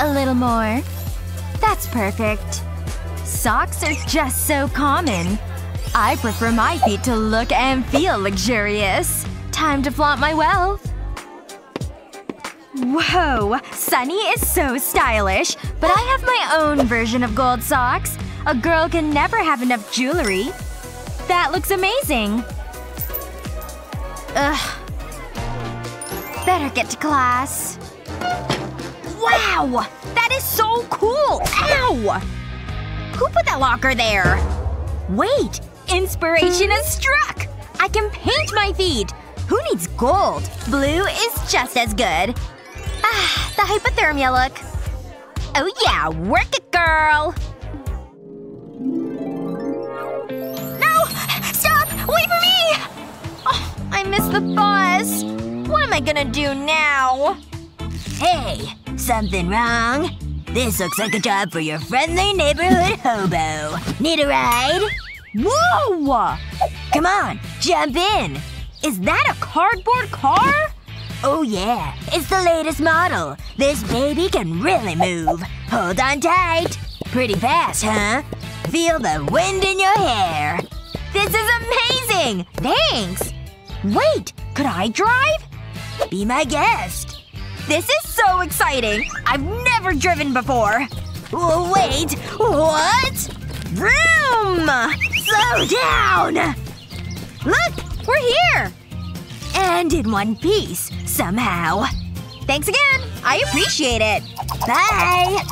A little more. That's perfect. Socks are just so common. I prefer my feet to look and feel luxurious. Time to flaunt my wealth. Whoa! Sunny is so stylish, but I have my own version of gold socks. A girl can never have enough jewelry. That looks amazing. Ugh. Better get to class. Wow! That is so cool! Ow! Who put that locker there? Wait! Inspiration has struck! I can paint my feet! Who needs gold? Blue is just as good. Ah, the hypothermia look. Oh yeah, work it, girl! No! Stop! Wait for me! Oh, I missed the bus. What am I gonna do now? Hey, something wrong? This looks like a job for your friendly neighborhood hobo. Need a ride? Whoa! Come on, jump in. Is that a cardboard car? Oh yeah, it's the latest model. This baby can really move. Hold on tight. Pretty fast, huh? Feel the wind in your hair. This is amazing! Thanks! Wait, could I drive? Be my guest. This is so exciting! I've never driven before! Wait. What? Vroom! Slow down! Look! We're here! And in one piece. Somehow. Thanks again! I appreciate it! Bye!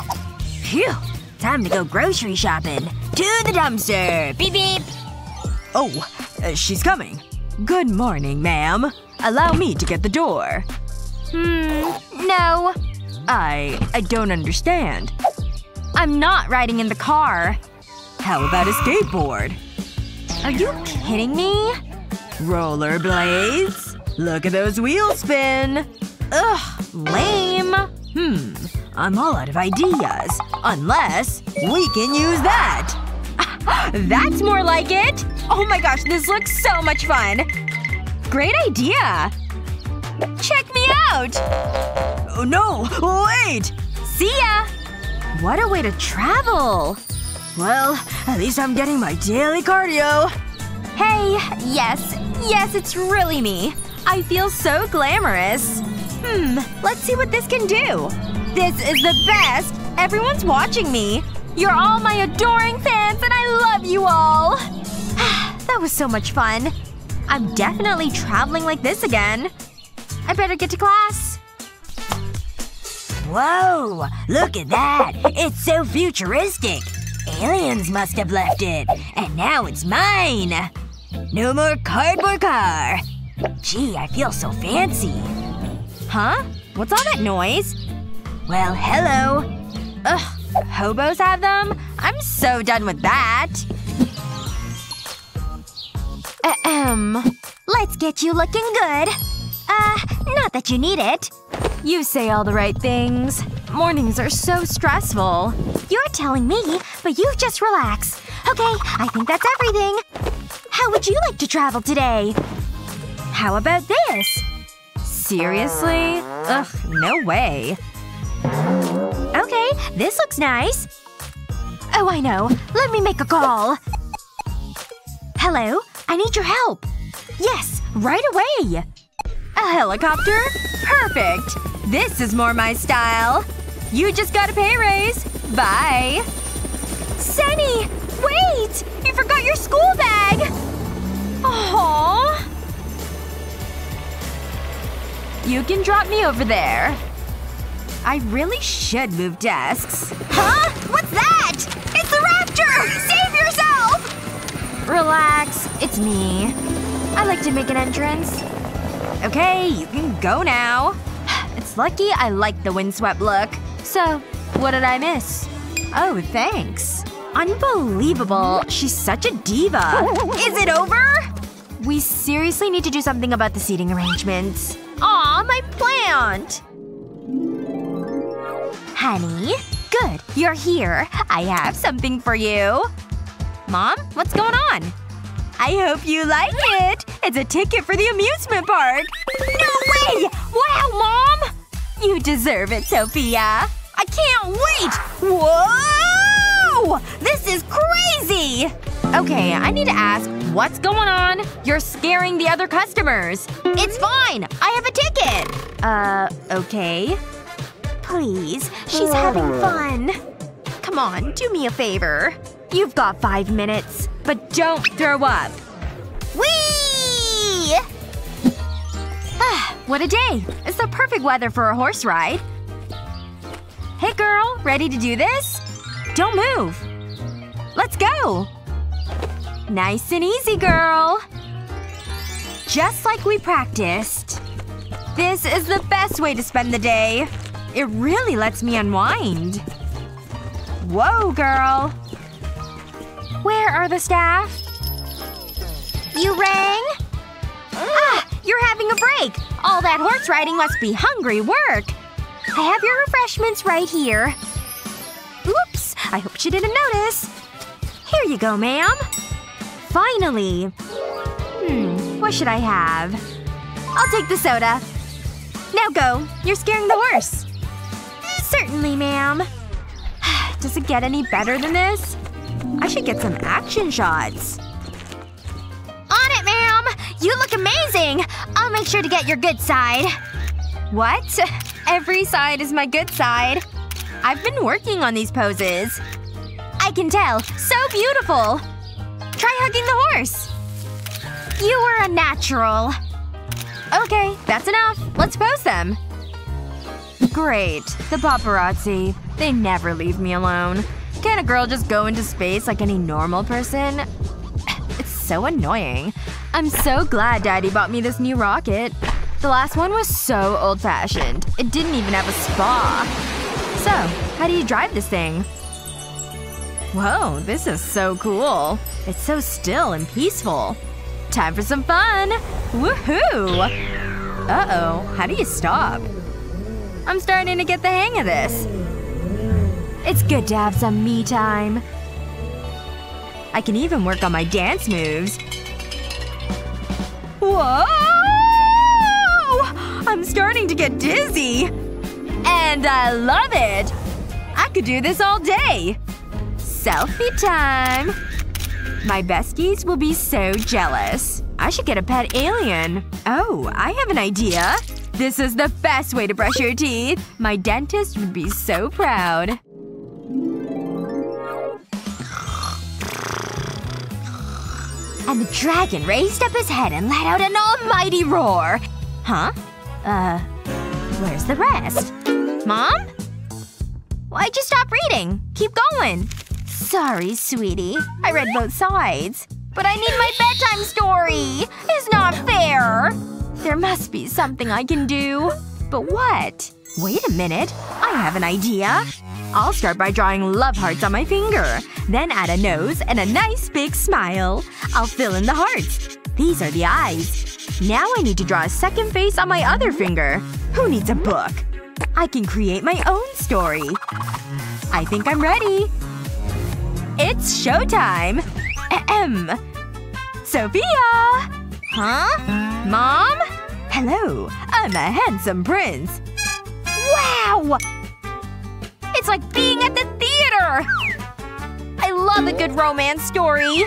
Phew. Time to go grocery shopping. To the dumpster. Beep beep. Oh, uh, she's coming. Good morning, ma'am. Allow me to get the door. Hmm. No. I… I don't understand. I'm not riding in the car. How about a skateboard? Are you kidding me? Rollerblades? Look at those wheels spin! Ugh. Lame. Hmm. I'm all out of ideas. Unless we can use that! That's more like it! Oh my gosh, this looks so much fun! Great idea! Check me out! Oh no! Wait! See ya! What a way to travel! Well, at least I'm getting my daily cardio. Hey, yes, yes, it's really me. I feel so glamorous. Hmm, let's see what this can do. This is the best! Everyone's watching me. You're all my adoring fans and I love you all! that was so much fun. I'm definitely traveling like this again. I better get to class. Whoa! Look at that! It's so futuristic! Aliens must have left it. And now it's mine! No more cardboard car! Gee, I feel so fancy. Huh? What's all that noise? Well, hello. Ugh. Hobos have them? I'm so done with that. Ahem. Let's get you looking good. Uh, not that you need it. You say all the right things. Mornings are so stressful. You're telling me, but you just relax. Okay, I think that's everything. How would you like to travel today? How about this? Seriously? Ugh, no way. Okay, this looks nice. Oh, I know. Let me make a call. Hello? I need your help. Yes, right away. A helicopter? Perfect. This is more my style. You just got a pay raise. Bye. Sunny! Wait! You forgot your school bag! Aww. You can drop me over there. I really should move desks. Huh? What's that? It's the raptor! Save yourself! Relax. It's me. I like to make an entrance. Okay, you can go now. It's lucky I like the windswept look. So, what did I miss? Oh, thanks. Unbelievable. She's such a diva. Is it over? We seriously need to do something about the seating arrangements. Aw, my plant! Honey? Good. You're here. I have something for you. Mom? What's going on? I hope you like it! It's a ticket for the amusement park! No way! Wow, Mom! You deserve it, Sophia. I can't wait! Whoa! This is crazy! Okay, I need to ask, what's going on? You're scaring the other customers. It's fine! I have a ticket! Uh, okay. Please. She's having fun. Come on, do me a favor. You've got five minutes. But don't throw up. Whee! Ah, what a day. It's the perfect weather for a horse ride. Hey girl, ready to do this? Don't move. Let's go! Nice and easy, girl. Just like we practiced. This is the best way to spend the day. It really lets me unwind. Whoa, girl. Where are the staff? You rang? Ah! You're having a break! All that horse riding must be hungry work. I have your refreshments right here. Oops. I hope she didn't notice. Here you go, ma'am. Finally. Hmm. What should I have? I'll take the soda. Now go. You're scaring the horse. Certainly, ma'am. Does it get any better than this? I should get some action shots. On it, ma'am! You look amazing! I'll make sure to get your good side. What? Every side is my good side. I've been working on these poses. I can tell. So beautiful! Try hugging the horse. You were a natural. Okay, that's enough. Let's pose them. Great. The paparazzi. They never leave me alone. Can't a girl just go into space like any normal person? It's so annoying. I'm so glad daddy bought me this new rocket. The last one was so old-fashioned. It didn't even have a spa. So, how do you drive this thing? Whoa, this is so cool. It's so still and peaceful. Time for some fun! Woohoo! Uh-oh. How do you stop? I'm starting to get the hang of this. It's good to have some me time. I can even work on my dance moves. Whoa! I'm starting to get dizzy. And I love it! I could do this all day. Selfie time. My besties will be so jealous. I should get a pet alien. Oh, I have an idea. This is the best way to brush your teeth. My dentist would be so proud. And the dragon raised up his head and let out an almighty roar. Huh? Uh, where's the rest? Mom? Why'd you stop reading? Keep going. Sorry, sweetie. I read both sides. But I need my bedtime story! It's not fair! There must be something I can do. But what? Wait a minute. I have an idea. I'll start by drawing love hearts on my finger. Then add a nose and a nice big smile. I'll fill in the hearts. These are the eyes. Now I need to draw a second face on my other finger. Who needs a book? I can create my own story. I think I'm ready. It's showtime! Ahem. Sophia! Huh? Mom? Hello. I'm a handsome prince. Wow! It's like being at the theater! I love a good romance story.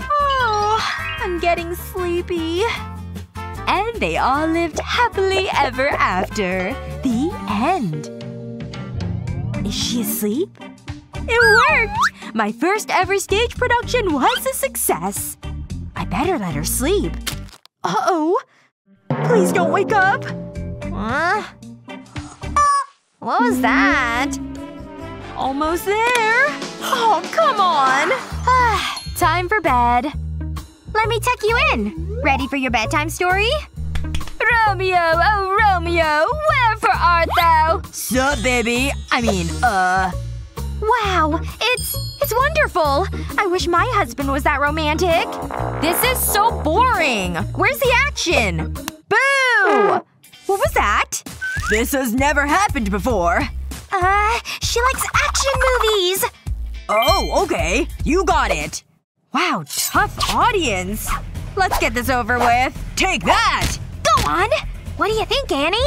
Oh, I'm getting sleepy. And they all lived happily ever after. The end. Is she asleep? It worked! My first ever stage production was a success. I better let her sleep. Uh-oh. Please don't wake up. Huh? What was that? Almost there. Oh, come on! Time for bed. Let me tuck you in. Ready for your bedtime story? Romeo, oh Romeo, wherefore art thou? Sup, baby? I mean, uh… Wow, it's… it's wonderful! I wish my husband was that romantic. This is so boring! Where's the action? Boo! What was that? This has never happened before. Uh, she likes action movies! Oh, okay. You got it. Wow, tough audience. Let's get this over with. Take that! Go on! What do you think, Annie?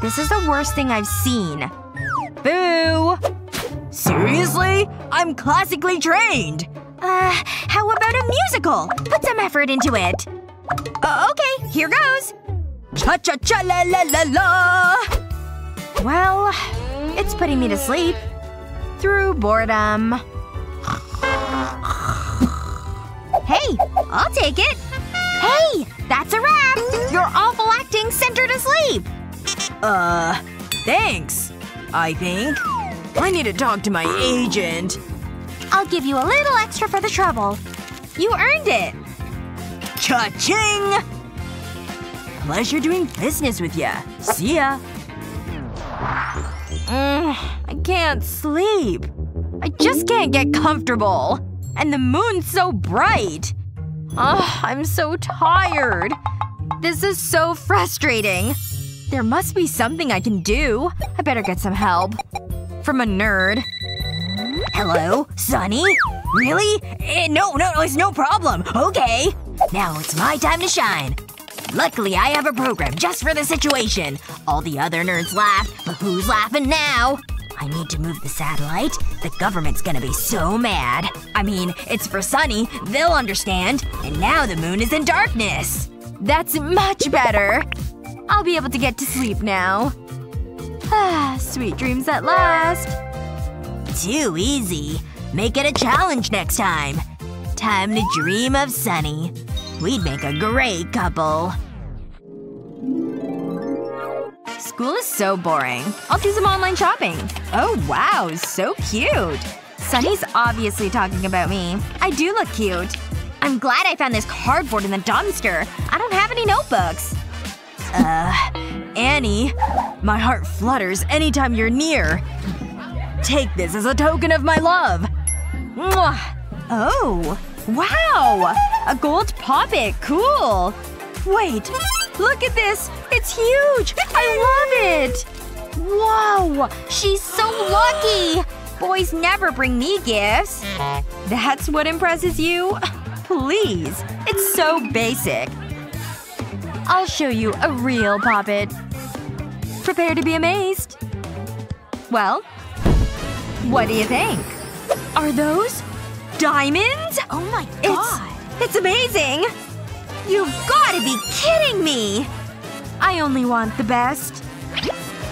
This is the worst thing I've seen. Boo! Seriously? I'm classically trained! Uh, how about a musical? Put some effort into it. Uh, okay, here goes. Cha-cha-cha-la-la-la-la! Well, it's putting me to sleep. Through boredom. Hey, I'll take it. Hey, that's a wrap! Your awful acting sent her to sleep. Uh, thanks. I think. I need to talk to my agent. I'll give you a little extra for the trouble. You earned it. Cha-ching! Pleasure doing business with ya. See ya. Mm, I can't sleep. I just can't get comfortable. And the moon's so bright. Ugh, I'm so tired. This is so frustrating. There must be something I can do. I better get some help. From a nerd. Hello? Sunny? Really? Eh, no, no, no, it's no problem. Okay. Now it's my time to shine. Luckily, I have a program just for the situation. All the other nerds laughed, but who's laughing now? I need to move the satellite. The government's gonna be so mad. I mean, it's for Sunny. They'll understand. And now the moon is in darkness. That's much better. I'll be able to get to sleep now. Ah, sweet dreams at last. Too easy. Make it a challenge next time. Time to dream of Sunny. We'd make a great couple. School is so boring. I'll do some online shopping. Oh wow, so cute. Sunny's obviously talking about me. I do look cute. I'm glad I found this cardboard in the dumpster. I don't have any notebooks. Uh, Annie. My heart flutters anytime you're near. Take this as a token of my love. Mwah! Oh. Wow! A gold Pop It. Cool. Wait. Look at this! It's huge! I love it! Whoa! She's so lucky! Boys never bring me gifts. That's what impresses you? Please. It's so basic. I'll show you a real Pop It. Prepare to be amazed. Well? What do you think? Are those diamonds? Oh my god. It's, it's amazing! You've gotta be kidding me! I only want the best.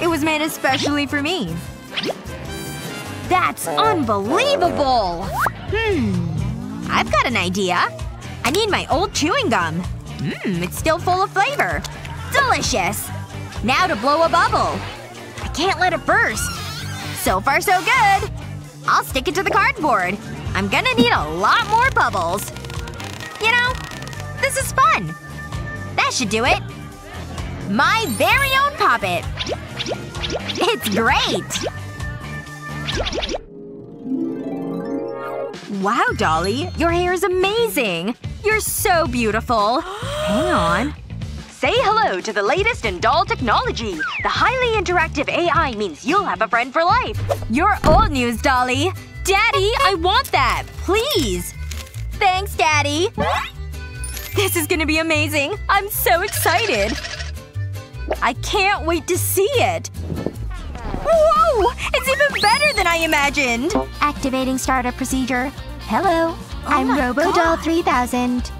It was made especially for me. That's unbelievable! Hmm. I've got an idea. I need my old chewing gum. Mmm, it's still full of flavor. Delicious! Now to blow a bubble. I can't let it burst. So far so good. I'll stick it to the cardboard. I'm gonna need a lot more bubbles. You know, this is fun. That should do it. My very own Pop It. It's great! Wow, Dolly. Your hair is amazing. You're so beautiful. Hang on. Say hello to the latest in doll technology. The highly interactive AI means you'll have a friend for life. You're old news, Dolly. Daddy, I want that. Please. Thanks, Daddy. This is gonna be amazing. I'm so excited. I can't wait to see it. Whoa! It's even better than I imagined! Activating startup procedure. Hello. Oh I'm RoboDoll 3000.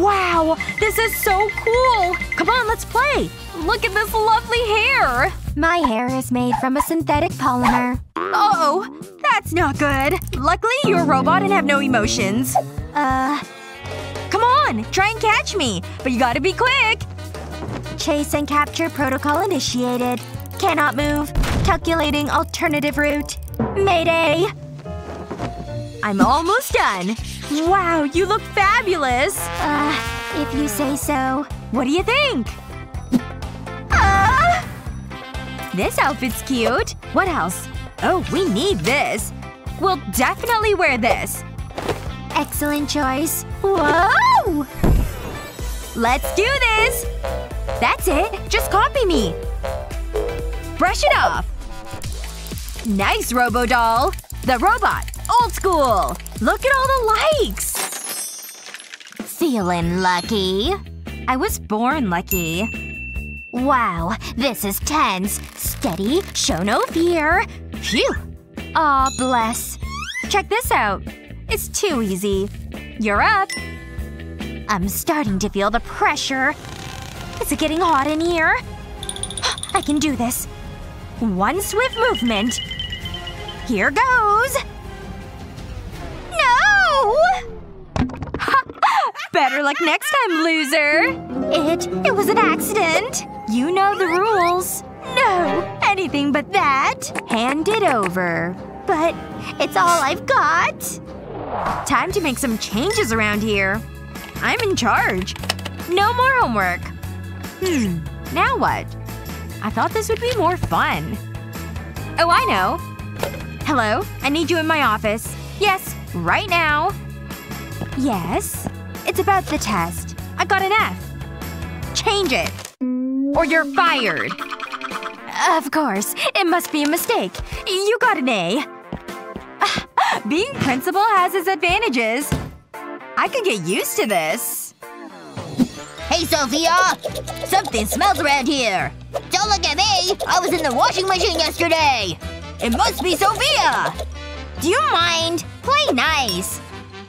Wow! This is so cool! Come on, let's play! Look at this lovely hair! My hair is made from a synthetic polymer. Uh oh That's not good. Luckily, you're a robot and have no emotions. Uh… Come on! Try and catch me! But you gotta be quick! Chase and capture protocol initiated. Cannot move. Calculating alternative route. Mayday! I'm almost done. Wow, you look fabulous! Uh, if you say so. What do you think? Ah! This outfit's cute. What else? Oh, we need this. We'll definitely wear this. Excellent choice. Whoa! Let's do this! That's it. Just copy me. Brush it off. Nice, Robodoll. The robot. Old school. Look at all the likes. Feeling lucky. I was born lucky. Wow, this is tense. Steady, show no fear. Phew. Aw, bless. Check this out. It's too easy. You're up. I'm starting to feel the pressure. Is it getting hot in here? I can do this. One swift movement. Here goes! No! Better luck next time, loser! It… it was an accident. You know the rules. No! Anything but that. Hand it over. But it's all I've got. Time to make some changes around here. I'm in charge. No more homework. Hmm. Now what? I thought this would be more fun. Oh, I know. Hello? I need you in my office. Yes, right now. Yes? It's about the test. I got an F. Change it. Or you're fired. Of course. It must be a mistake. You got an A. Being principal has its advantages. I could get used to this. Hey, Sophia! Something smells around here! Don't look at me! I was in the washing machine yesterday! It must be Sophia! Do you mind? Play nice.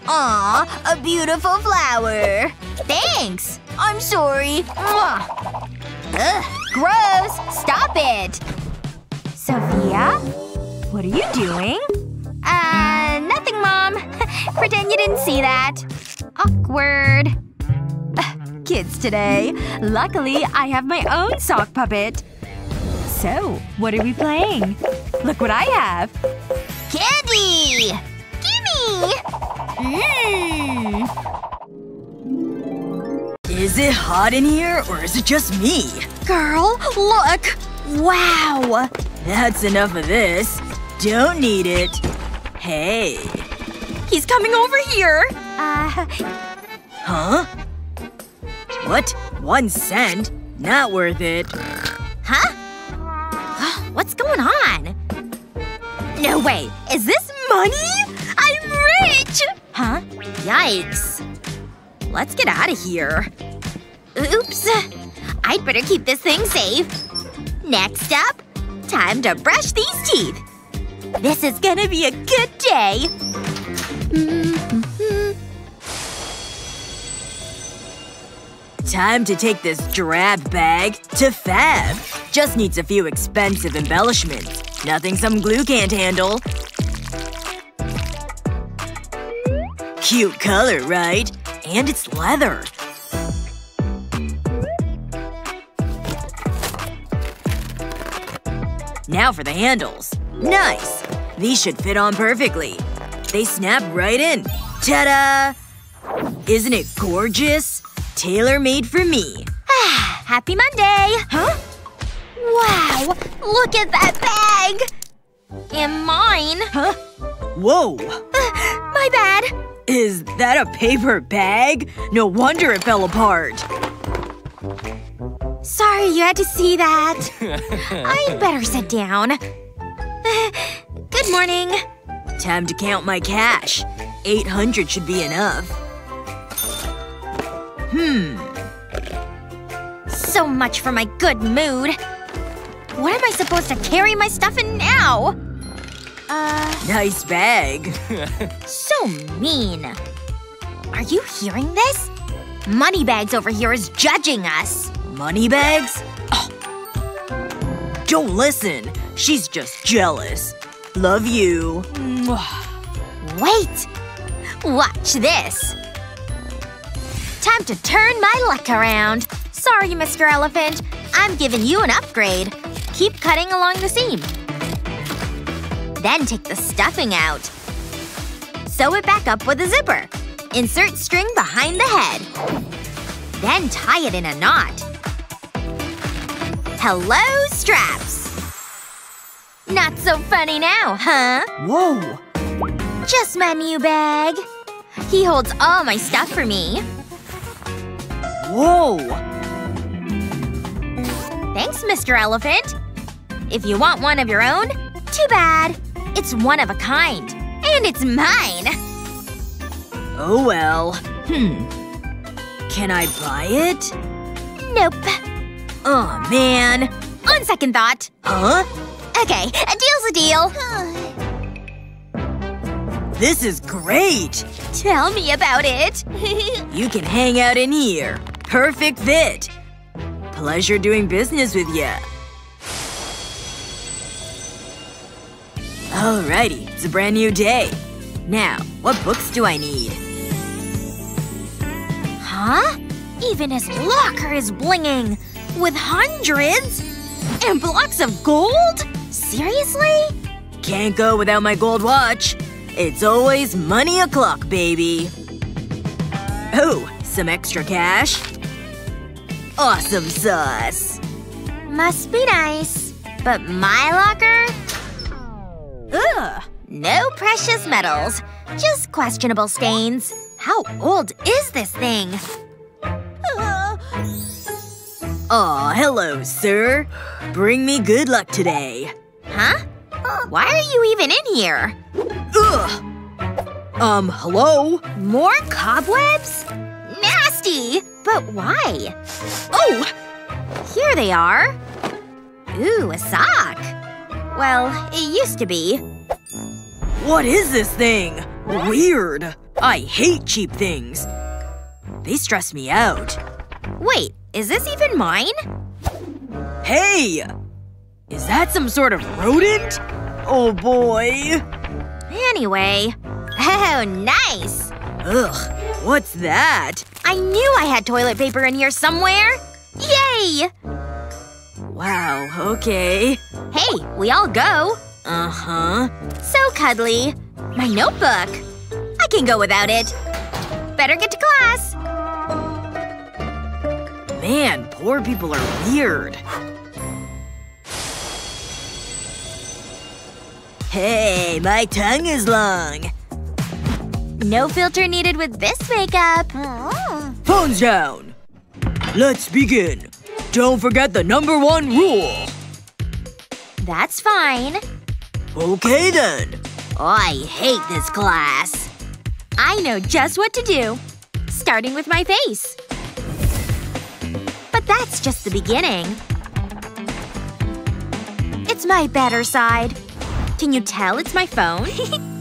Aw, a beautiful flower. Thanks! I'm sorry. Mwah. Ugh, gross! Stop it! Sophia? What are you doing? Uh, nothing, Mom. Pretend you didn't see that. Awkward. Kids today. Luckily, I have my own sock puppet. So, what are we playing? Look what I have. Candy! Gimme! Mmm. Is it hot in here, or is it just me? Girl, look! Wow! That's enough of this. Don't need it. Hey. He's coming over here! Uh, Huh? What? One cent? Not worth it. Huh? What's going on? No way! Is this money? I'm rich! huh? Yikes. Let's get out of here. Oops. I'd better keep this thing safe. Next up, time to brush these teeth. This is gonna be a good day. Time to take this drab bag to Fab. Just needs a few expensive embellishments. Nothing some glue can't handle. Cute color, right? And it's leather. Now for the handles. Nice! These should fit on perfectly. They snap right in. Ta-da! Isn't it gorgeous? Tailor-made for me. Happy Monday! Huh? Wow! Look at that bag! And mine. Huh? Whoa! My bad. Is that a paper bag? No wonder it fell apart. Sorry you had to see that. I better sit down. Good morning. Time to count my cash. 800 should be enough. Hmm. So much for my good mood. What am I supposed to carry my stuff in now? Uh, Nice bag. so mean. Are you hearing this? Moneybags over here is judging us. Moneybags? Oh. Don't listen. She's just jealous. Love you. Wait! Watch this. Time to turn my luck around. Sorry, Mr. Elephant. I'm giving you an upgrade. Keep cutting along the seam. Then take the stuffing out. Sew it back up with a zipper. Insert string behind the head. Then tie it in a knot. Hello, straps! Not so funny now, huh? Whoa. Just my new bag. He holds all my stuff for me. Whoa. Thanks, Mr. Elephant. If you want one of your own, too bad. It's one of a kind. And it's mine! Oh well. Hmm. Can I buy it? Nope. Oh man. On second thought. Huh? Okay, a deal's a deal. This is great! Tell me about it. You can hang out in here. Perfect fit. Pleasure doing business with ya. Alrighty, it's a brand new day. Now, what books do I need? huh? Even his locker is blinging. With hundreds? And blocks of gold? Seriously? Can't go without my gold watch. It's always money o'clock, baby. Oh, some extra cash. Awesome sauce. Must be nice. But my locker? Ugh. No precious metals. Just questionable stains. How old is this thing? Aw, hello, sir. Bring me good luck today. Huh? Why are you even in here? Ugh! Um, hello? More cobwebs? Nasty! But why? Oh! Here they are. Ooh, a sock. Well, it used to be. What is this thing? Weird. I hate cheap things. They stress me out. Wait, is this even mine? Hey! Is that some sort of rodent? Oh boy. Anyway. Oh, nice! Ugh. What's that? I knew I had toilet paper in here somewhere! Yay! Wow, okay. Hey, we all go. Uh-huh. So cuddly. My notebook. I can go without it. Better get to class. Man, poor people are weird. Hey, my tongue is long. No filter needed with this makeup. Phones down. Let's begin. Don't forget the number one rule. That's fine. Okay then. Oh, I hate this class. I know just what to do. Starting with my face. But that's just the beginning. It's my better side. Can you tell it's my phone?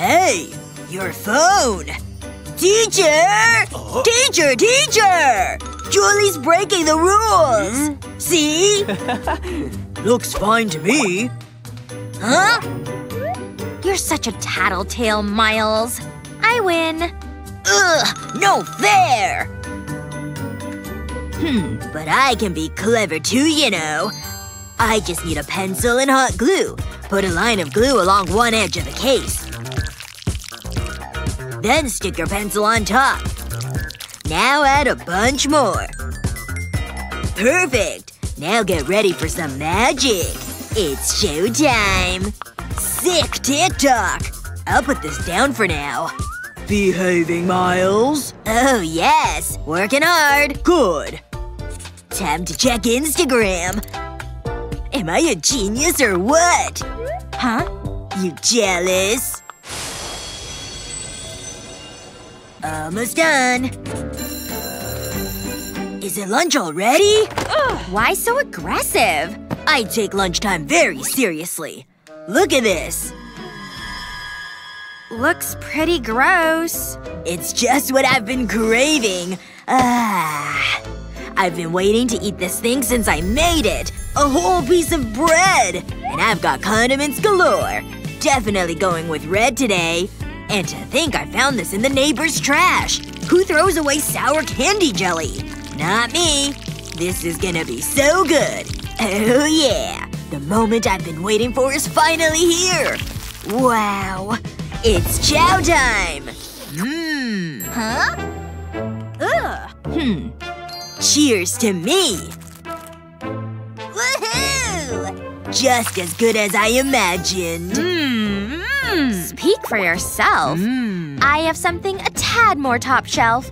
Hey! Your phone! Teacher! Teacher! Teacher! Julie's breaking the rules! See? Looks fine to me. Huh? You're such a tattletale, Miles. I win. Ugh! No fair! Hmm, but I can be clever too, you know. I just need a pencil and hot glue. Put a line of glue along one edge of the case. Then stick your pencil on top. Now add a bunch more. Perfect! Now get ready for some magic. It's showtime. Sick TikTok! I'll put this down for now. Behaving, Miles? Oh, yes. Working hard. Good. Time to check Instagram. Am I a genius or what? Huh? You jealous? Almost done. Is it lunch already? Why so aggressive? I take lunchtime very seriously. Look at this. Looks pretty gross. It's just what I've been craving. Ah. I've been waiting to eat this thing since I made it. A whole piece of bread! And I've got condiments galore. Definitely going with red today. And to think I found this in the neighbor's trash. Who throws away sour candy jelly? Not me. This is gonna be so good. Oh yeah. The moment I've been waiting for is finally here. Wow. It's chow time! Mmm. Huh? Ugh. Hmm. Cheers to me! Woohoo! Just as good as I imagined. Mmm. Speak for yourself. Mmm. I have something a tad more top shelf.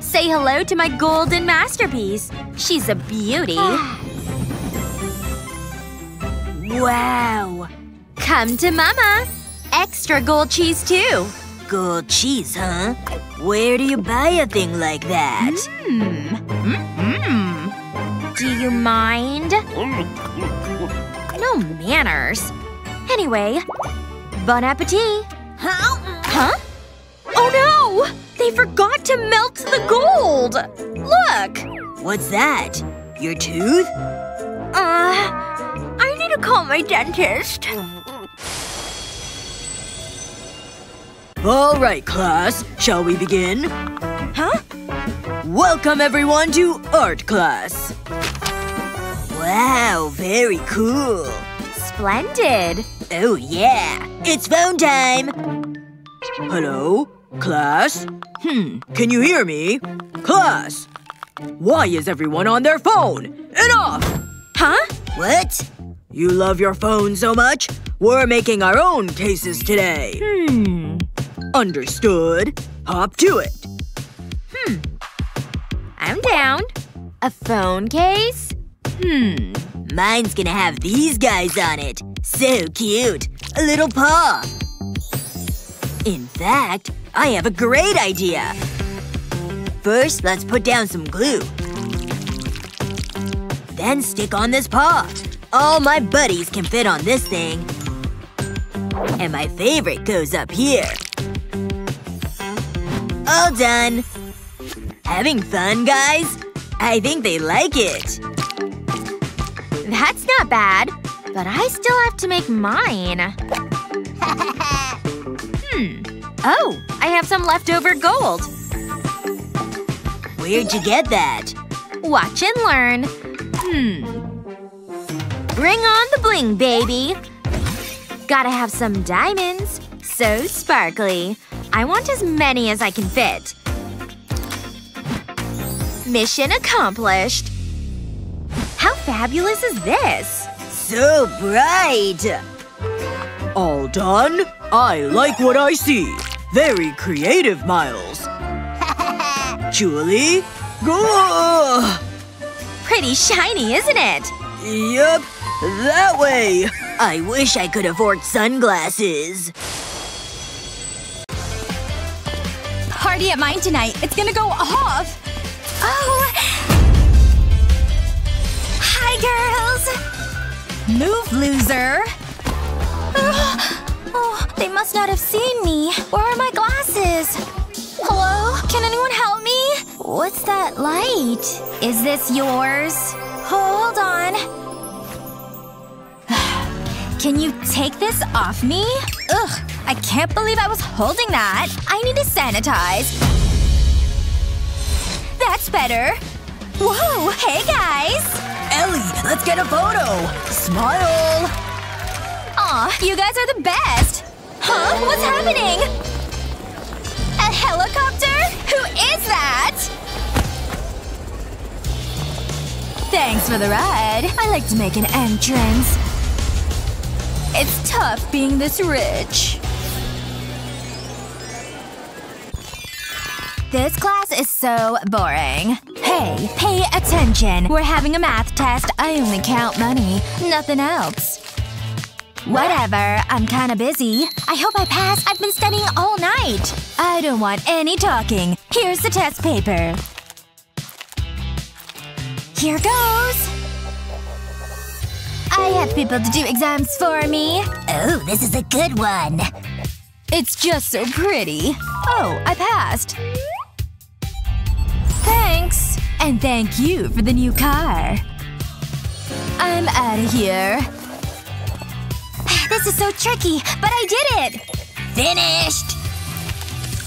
Say hello to my golden masterpiece. She's a beauty. Wow. Come to mama. Extra gold cheese too. Gold cheese, huh? Where do you buy a thing like that? Mmm. Mmm. Do you mind? No manners. Anyway. Bon appetit. Huh? Huh? Oh no! They forgot to melt the gold! Look! What's that? Your tooth? Uh, I need to call my dentist. Alright, class. Shall we begin? Huh? Welcome everyone to art class. Wow, very cool. Splendid. Oh yeah. It's phone time! Hello? Class? Hmm, can you hear me? Class! Why is everyone on their phone? Enough! Huh? What? You love your phone so much? We're making our own cases today. Hmm. Understood. Hop to it. Hmm. I'm down. A phone case? Hmm. Mine's gonna have these guys on it. So cute. A little paw. In fact, I have a great idea. First, let's put down some glue. Then stick on this paw. All my buddies can fit on this thing. And my favorite goes up here. All done. Having fun, guys? I think they like it. That's not bad. But I still have to make mine. hmm. Oh, I have some leftover gold. Where'd you get that? Watch and learn. Hmm. Bring on the bling, baby. Gotta have some diamonds. So sparkly. I want as many as I can fit. Mission accomplished. How fabulous is this? So bright! All done? I like what I see. Very creative, Miles. Julie? Go! Pretty shiny, isn't it? Yep. That way. I wish I could afford sunglasses. Party at mine tonight. It's gonna go off. Oh. Girls. Move, loser. Oh, oh, they must not have seen me. Where are my glasses? Hello? Can anyone help me? What's that light? Is this yours? Hold on. Can you take this off me? Ugh, I can't believe I was holding that. I need to sanitize. That's better. Whoa, hey guys! Ellie, let's get a photo! Smile! Aw, you guys are the best! Huh? What's happening? A helicopter? Who is that? Thanks for the ride. I like to make an entrance. It's tough being this rich. This class is so boring. Hey, pay attention. We're having a math test. I only count money. Nothing else. Whatever. I'm kinda busy. I hope I pass. I've been studying all night. I don't want any talking. Here's the test paper. Here goes. I have people to do exams for me. Oh, this is a good one. It's just so pretty. Oh, I passed. Thanks. And thank you for the new car. I'm out of here. This is so tricky, but I did it! Finished!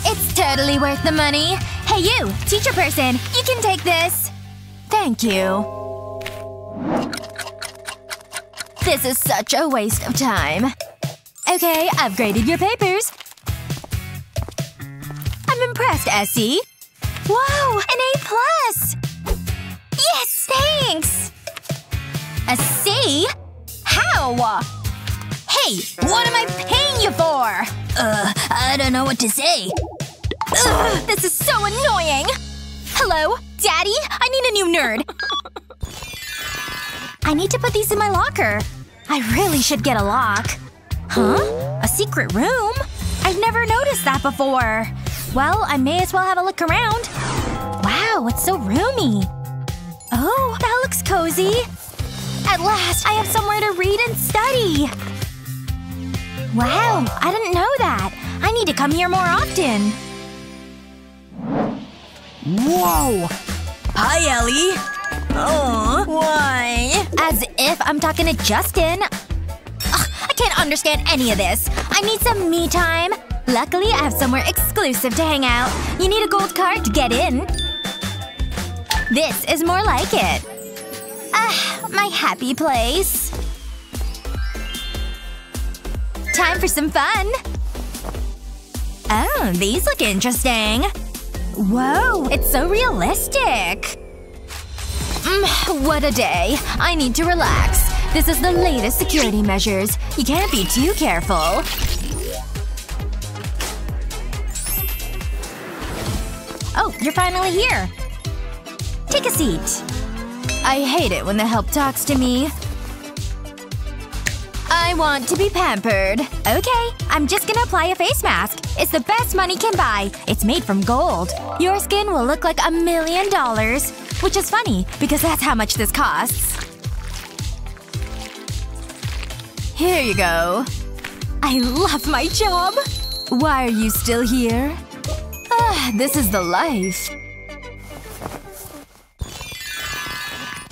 It's totally worth the money. Hey you, teacher person, you can take this. Thank you. This is such a waste of time. Okay, I've graded your papers. I'm impressed, Essie. Wow, an A+. plus. Yes, thanks! A C? How? Hey, what am I paying you for? Uh, I don't know what to say. Ugh, this is so annoying! Hello? Daddy? I need a new nerd. I need to put these in my locker. I really should get a lock. Huh? A secret room? I've never noticed that before. Well, I may as well have a look around. Wow, it's so roomy. Oh, that looks cozy. At last, I have somewhere to read and study. Wow, I didn't know that. I need to come here more often. Whoa! Hi, Ellie. Oh, why? As if I'm talking to Justin. Ugh, I can't understand any of this. I need some me time. Luckily, I have somewhere exclusive to hang out. You need a gold card to get in. This is more like it. Ah, my happy place. Time for some fun. Oh, these look interesting. Whoa, it's so realistic. Mm, what a day. I need to relax. This is the latest security measures. You can't be too careful. Oh, you're finally here. Take a seat. I hate it when the help talks to me. I want to be pampered. Okay, I'm just gonna apply a face mask. It's the best money can buy. It's made from gold. Your skin will look like a million dollars. Which is funny, because that's how much this costs. Here you go. I love my job! Why are you still here? Ah, this is the life.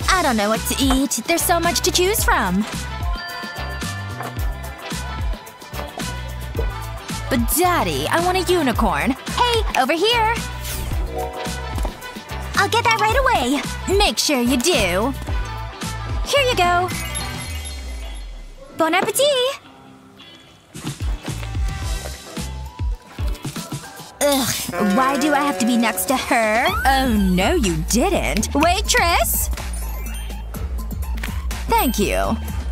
I don't know what to eat. There's so much to choose from. But daddy, I want a unicorn. Hey, over here! I'll get that right away. Make sure you do. Here you go. Bon appetit! Ugh, why do I have to be next to her? Oh no you didn't. Waitress! Thank you.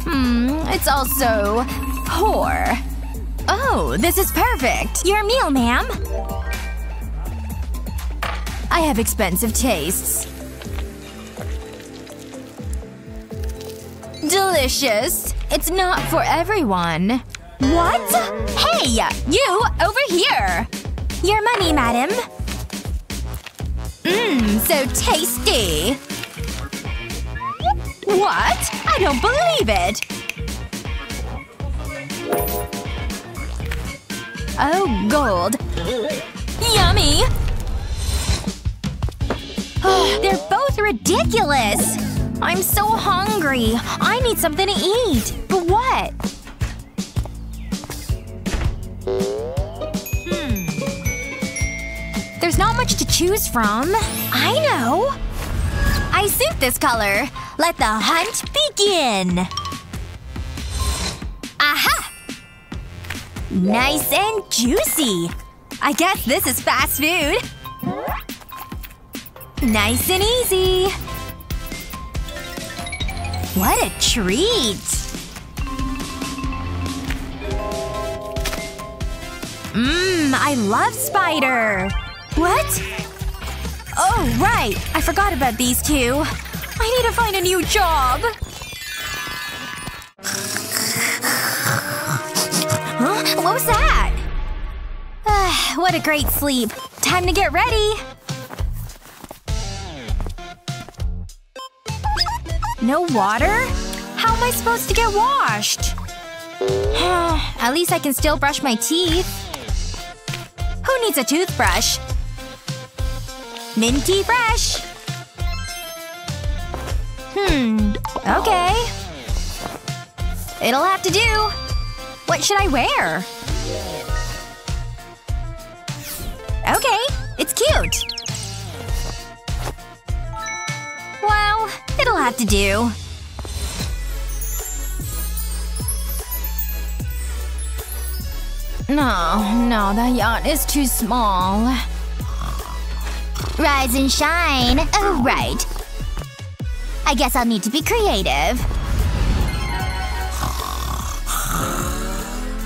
Hmm, it's also… poor. Oh, this is perfect. Your meal, ma'am. I have expensive tastes. Delicious. It's not for everyone. What? Hey! You! Over here! Your money, madam. Mmm, so tasty. What? I don't believe it! Oh, gold. Yummy! Ah, they're both ridiculous! I'm so hungry. I need something to eat. But what? Much to choose from. I know! I suit this color. Let the hunt begin! Aha! Nice and juicy. I guess this is fast food. Nice and easy. What a treat! Mmm, I love spider! What? Oh, right! I forgot about these two. I need to find a new job! Huh? What was that? Ah, what a great sleep. Time to get ready! No water? How am I supposed to get washed? At least I can still brush my teeth. Who needs a toothbrush? Minty fresh! Hmm. Okay. It'll have to do. What should I wear? Okay. It's cute. Well, it'll have to do. No, no, that yacht is too small. Rise and shine. Oh, right. I guess I'll need to be creative.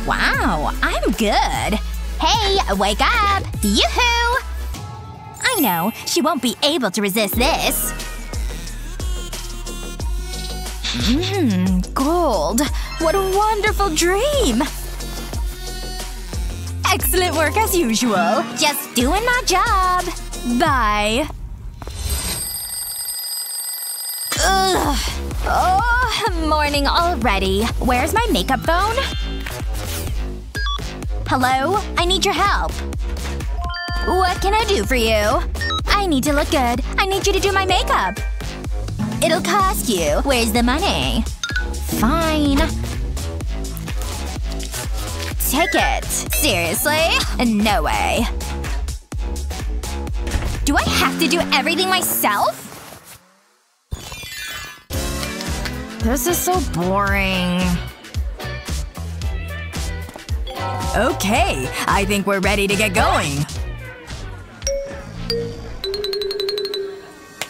Wow, I'm good. Hey, wake up! Yoo-hoo! I know, she won't be able to resist this. Mmm, gold. What a wonderful dream! Excellent work as usual. Just doing my job. Bye. Ugh. Oh, morning already. Where's my makeup phone? Hello? I need your help. What can I do for you? I need to look good. I need you to do my makeup. It'll cost you. Where's the money? Fine. Take it. Seriously? No way. Do I have to do everything myself? This is so boring. Okay, I think we're ready to get going.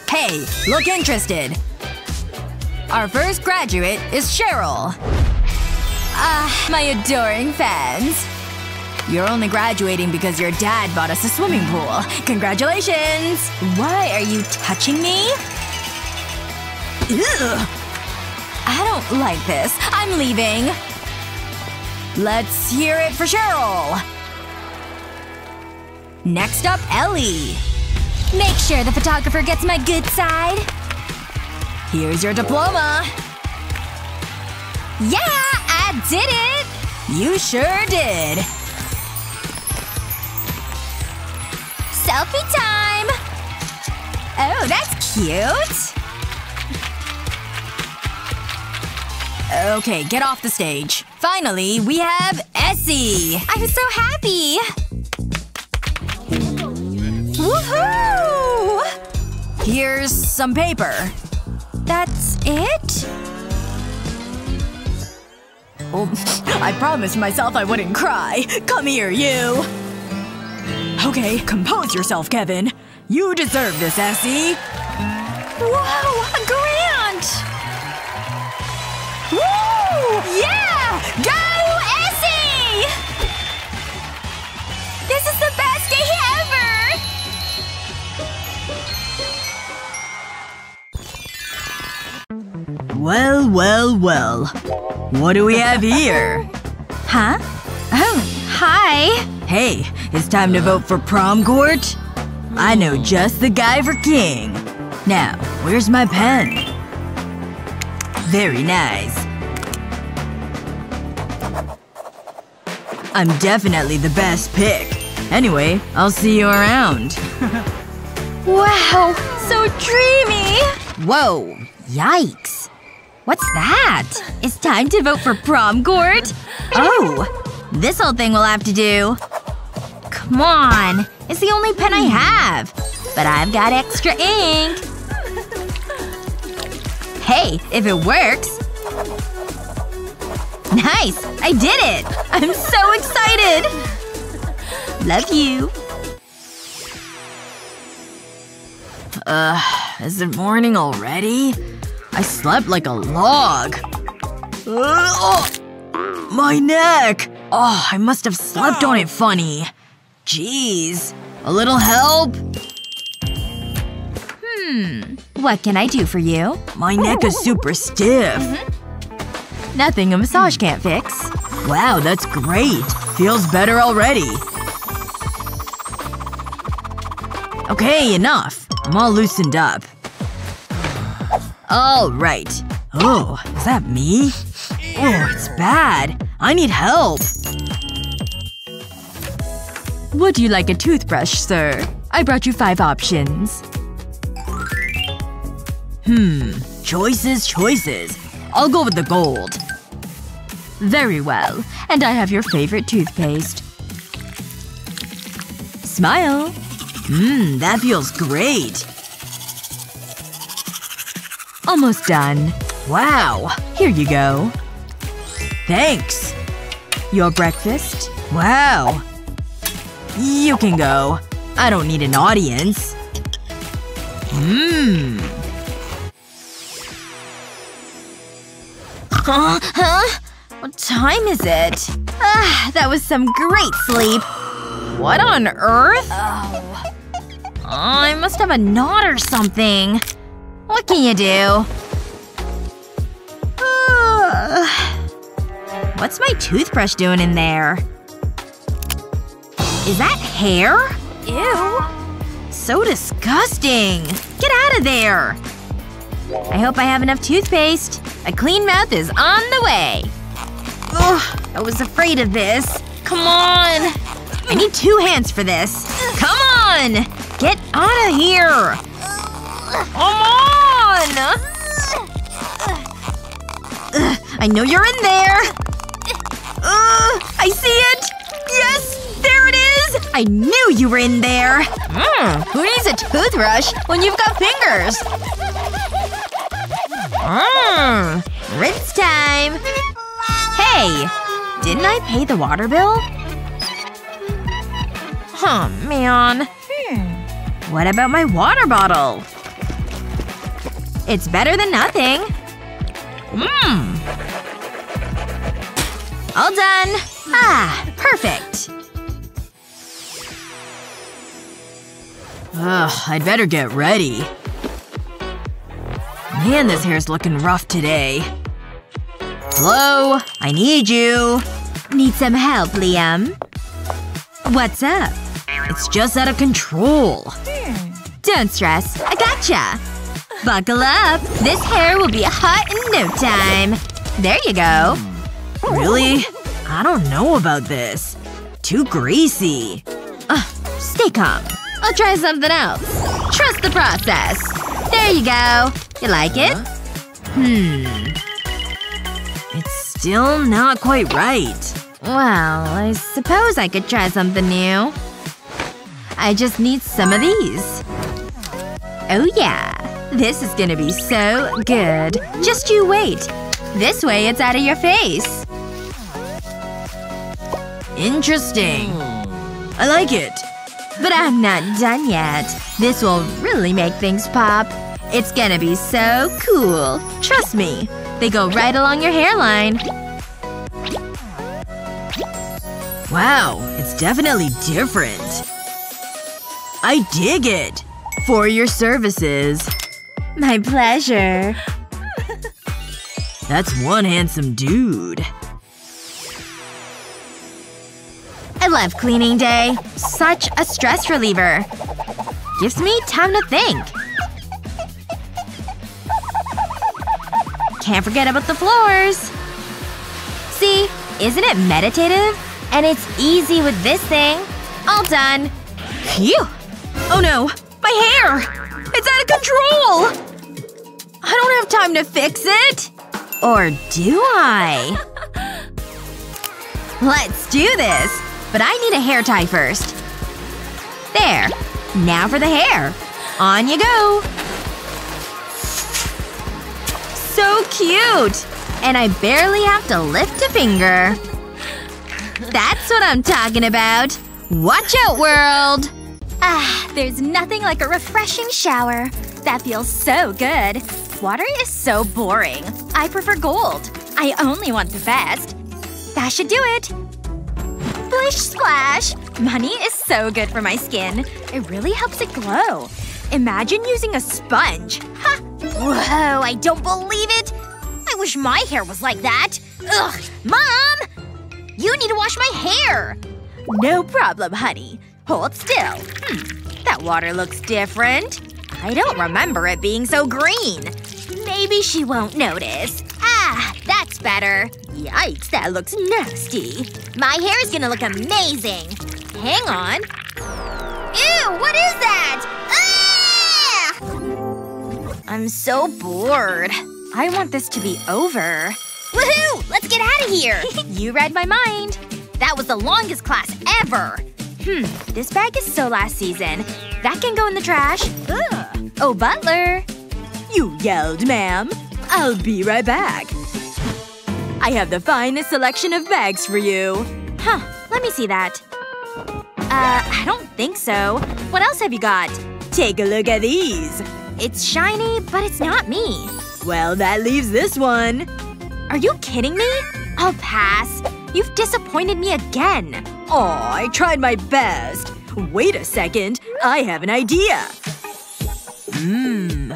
Hey, look interested. Our first graduate is Cheryl. Ah, my adoring fans. You're only graduating because your dad bought us a swimming pool. Congratulations! Why are you touching me? I don't like this. I'm leaving. Let's hear it for Cheryl. Next up, Ellie. Make sure the photographer gets my good side. Here's your diploma. Yeah, I did it! You sure did. Selfie time! Oh, that's cute. Okay, get off the stage. Finally, we have Essie! I'm so happy! Woohoo! Here's some paper. That's it? Oh, I promised myself I wouldn't cry. Come here, you! Okay, compose yourself, Kevin. You deserve this, Essie. Whoa! A grant! Woo! Yeah! Go, Essie! This is the best day ever! Well, well, well. What do we have here? Huh? Oh, hi. Hey, it's time to vote for prom court? I know just the guy for king. Now, where's my pen? Very nice. I'm definitely the best pick. Anyway, I'll see you around. Wow, so dreamy! Whoa. Yikes. What's that? It's time to vote for prom court? Oh. This whole thing will have to do. Come on. It's the only pen I hmm. have. But I've got extra ink. Hey, if it works. Nice! I did it! I'm so excited! Love you. Ugh, is it morning already? I slept like a log. Ugh, oh, my neck! Oh, I must have slept on it funny. Jeez. A little help? Hmm. What can I do for you? My neck is super stiff. Nothing a massage can't fix. Wow, that's great. Feels better already. Okay, enough. I'm all loosened up. Alright. Oh, is that me? Oh, it's bad. I need help. Would you like a toothbrush, sir? I brought you five options. Hmm. Choices, choices. I'll go with the gold. Very well. And I have your favorite toothpaste. Smile. Mmm, that feels great. Almost done. Wow. Here you go. Thanks. Your breakfast? Wow. You can go. I don't need an audience. Mmm. Huh? Huh? What time is it? Ah, that was some great sleep. What on earth? Oh. I must have a knot or something. What can you do? What's my toothbrush doing in there? Is that hair? Ew. So disgusting. Get out of there. I hope I have enough toothpaste. A clean mouth is on the way. Ugh, I was afraid of this. Come on. I need two hands for this. Come on! Get out of here! Come on! Ugh, I know you're in there! Ugh, I see it! Yes! There it is! I knew you were in there! Mmm. who needs a toothbrush when you've got fingers? Mmm. Rinse time! Hey! Didn't I pay the water bill? Oh, man. Hmm. What about my water bottle? It's better than nothing. Mmm. All done. Ah, perfect. Ugh, I'd better get ready. Man, this hair's looking rough today. Hello? I need you. Need some help, Liam? What's up? It's just out of control. Don't stress. I gotcha. Buckle up. This hair will be hot in no time. There you go. Really? I don't know about this. Too greasy. Ugh, stay calm. I'll try something else. Trust the process. There you go. You like it? Hmm. It's still not quite right. Well, I suppose I could try something new. I just need some of these. Oh yeah. This is gonna be so good. Just you wait. This way it's out of your face. Interesting. I like it. But I'm not done yet. This will really make things pop. It's gonna be so cool. Trust me. They go right along your hairline. Wow, it's definitely different. I dig it! For your services. My pleasure. That's one handsome dude. I love cleaning day. Such a stress reliever. Gives me time to think. Can't forget about the floors. See? Isn't it meditative? And it's easy with this thing. All done. Phew! Oh no. My hair! It's out of control! I don't have time to fix it. Or do I? Let's do this. But I need a hair tie first. There. Now for the hair. On you go. So cute! And I barely have to lift a finger. That's what I'm talking about. Watch out, world! Ah, there's nothing like a refreshing shower. That feels so good. Water is so boring. I prefer gold. I only want the best. That should do it. Splish splash! Money is so good for my skin. It really helps it glow. Imagine using a sponge. Ha! Whoa, I don't believe it! I wish my hair was like that. Ugh! Mom! You need to wash my hair! No problem, honey. Hold still. Hmm. That water looks different. I don't remember it being so green. Maybe she won't notice. Better. Yikes, that looks nasty. My hair is gonna look amazing. Hang on. Ew, what is that? Ah! I'm so bored. I want this to be over. Woohoo! Let's get out of here! you read my mind. That was the longest class ever. Hmm. This bag is so last season. That can go in the trash. Ugh. Oh, Butler. You yelled, ma'am. I'll be right back. I have the finest selection of bags for you. Huh. Let me see that. Uh, I don't think so. What else have you got? Take a look at these. It's shiny, but it's not me. Well, that leaves this one. Are you kidding me? I'll pass. You've disappointed me again. Aw, I tried my best. Wait a second. I have an idea. Mmm.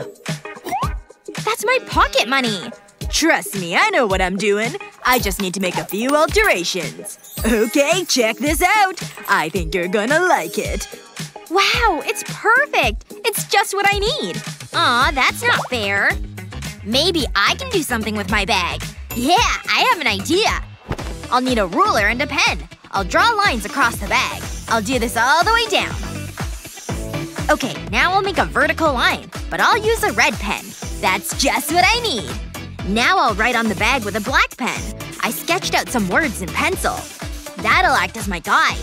That's my pocket money. Trust me, I know what I'm doing. I just need to make a few alterations. Okay, check this out. I think you're gonna like it. Wow, it's perfect! It's just what I need. Aw, that's not fair. Maybe I can do something with my bag. Yeah, I have an idea. I'll need a ruler and a pen. I'll draw lines across the bag. I'll do this all the way down. Okay, now I'll make a vertical line. But I'll use a red pen. That's just what I need. Now I'll write on the bag with a black pen. I sketched out some words in pencil. That'll act as my guide.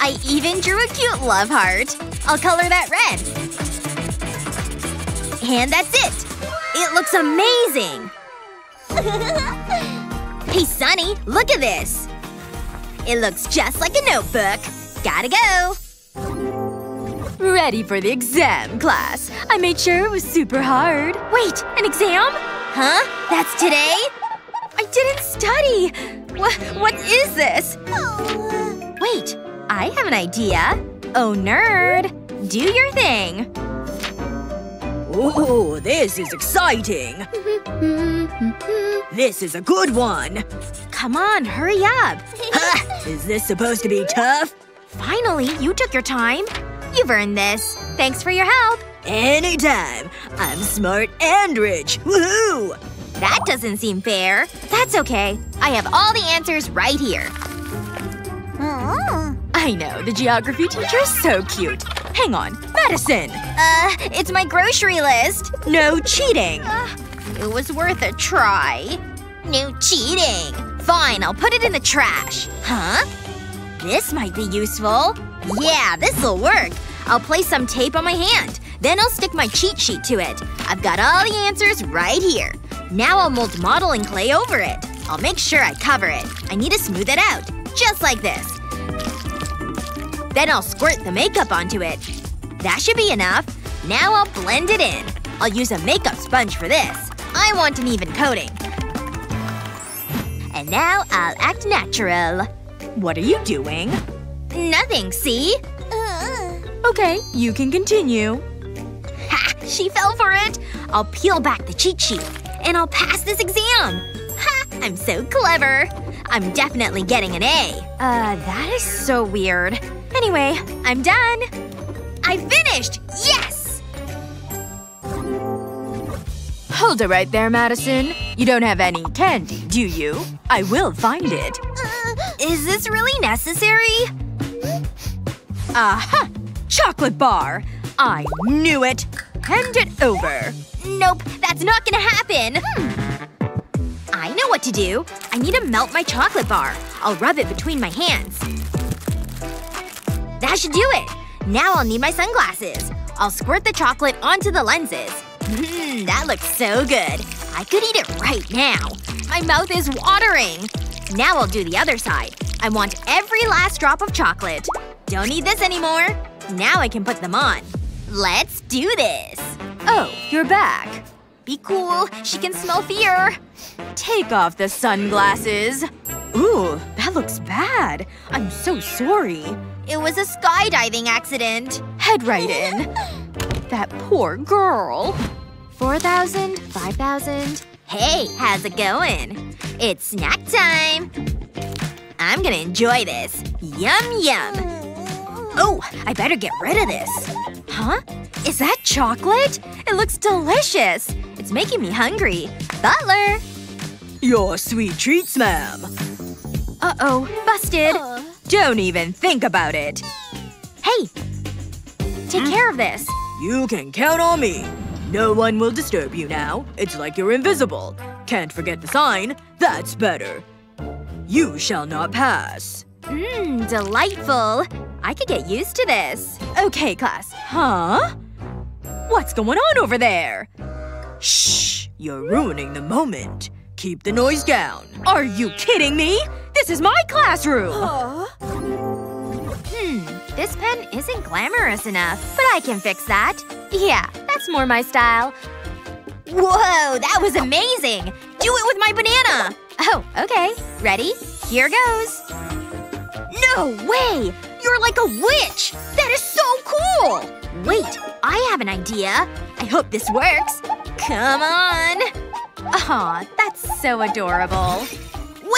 I even drew a cute love heart. I'll color that red. And that's it. It looks amazing! hey, Sunny, look at this! It looks just like a notebook. Gotta go! Ready for the exam, class. I made sure it was super hard. Wait, an exam? Huh? That's today? I didn't study! What, what is this? Wait, I have an idea. Oh, nerd. Do your thing. Ooh, this is exciting. this is a good one. Come on, hurry up. Is this supposed to be tough? Finally, you took your time. You've earned this. Thanks for your help. Anytime. I'm smart and rich. Woohoo! That doesn't seem fair. That's okay. I have all the answers right here. I know, the geography teacher is so cute. Hang on. Madison! Uh, it's my grocery list. No cheating! It was worth a try. No cheating. Fine, I'll put it in the trash. Huh? This might be useful. Yeah, this'll work. I'll place some tape on my hand. Then I'll stick my cheat sheet to it. I've got all the answers right here. Now I'll mold modeling clay over it. I'll make sure I cover it. I need to smooth it out. Just like this. Then I'll squirt the makeup onto it. That should be enough. Now I'll blend it in. I'll use a makeup sponge for this. I want an even coating. And now I'll act natural. What are you doing? Nothing, see? Uh. Okay, you can continue. She fell for it! I'll peel back the cheat sheet. And I'll pass this exam! Ha! I'm so clever! I'm definitely getting an A. Uh, that is so weird. Anyway, I'm done. I finished! Yes! Hold it right there, Madison. You don't have any candy, do you? I will find it. Is this really necessary? Aha! Chocolate bar! I knew it! Hand it over. Nope, that's not gonna happen. Hmm. I know what to do. I need to melt my chocolate bar. I'll rub it between my hands. That should do it. Now I'll need my sunglasses. I'll squirt the chocolate onto the lenses. Mmm, that looks so good. I could eat it right now. My mouth is watering. Now I'll do the other side. I want every last drop of chocolate. Don't need this anymore. Now I can put them on. Let's do this. Oh, you're back. Be cool. She can smell fear. Take off the sunglasses. Ooh, that looks bad. I'm so sorry. It was a skydiving accident. Head right in. That poor girl. Four thousand? Five thousand? Hey, how's it going? It's snack time! I'm gonna enjoy this. Yum yum! Mm. Oh, I better get rid of this. Huh? Is that chocolate? It looks delicious. It's making me hungry. Butler! Your sweet treats, ma'am. Uh-oh. Busted. Don't even think about it. Hey! Take hmm? care of this. You can count on me. No one will disturb you now. It's like you're invisible. Can't forget the sign. That's better. You shall not pass. Mmm, delightful. I could get used to this. Okay, class. Huh? What's going on over there? Shh! You're ruining the moment. Keep the noise down. Are you kidding me? This is my classroom! Huh? Hmm, this pen isn't glamorous enough. But I can fix that. Yeah, that's more my style. Whoa, that was amazing! Do it with my banana! Oh, okay. Ready? Here goes. No way! You're like a witch! That is so cool! Wait, I have an idea. I hope this works. Come on. Aw, that's so adorable.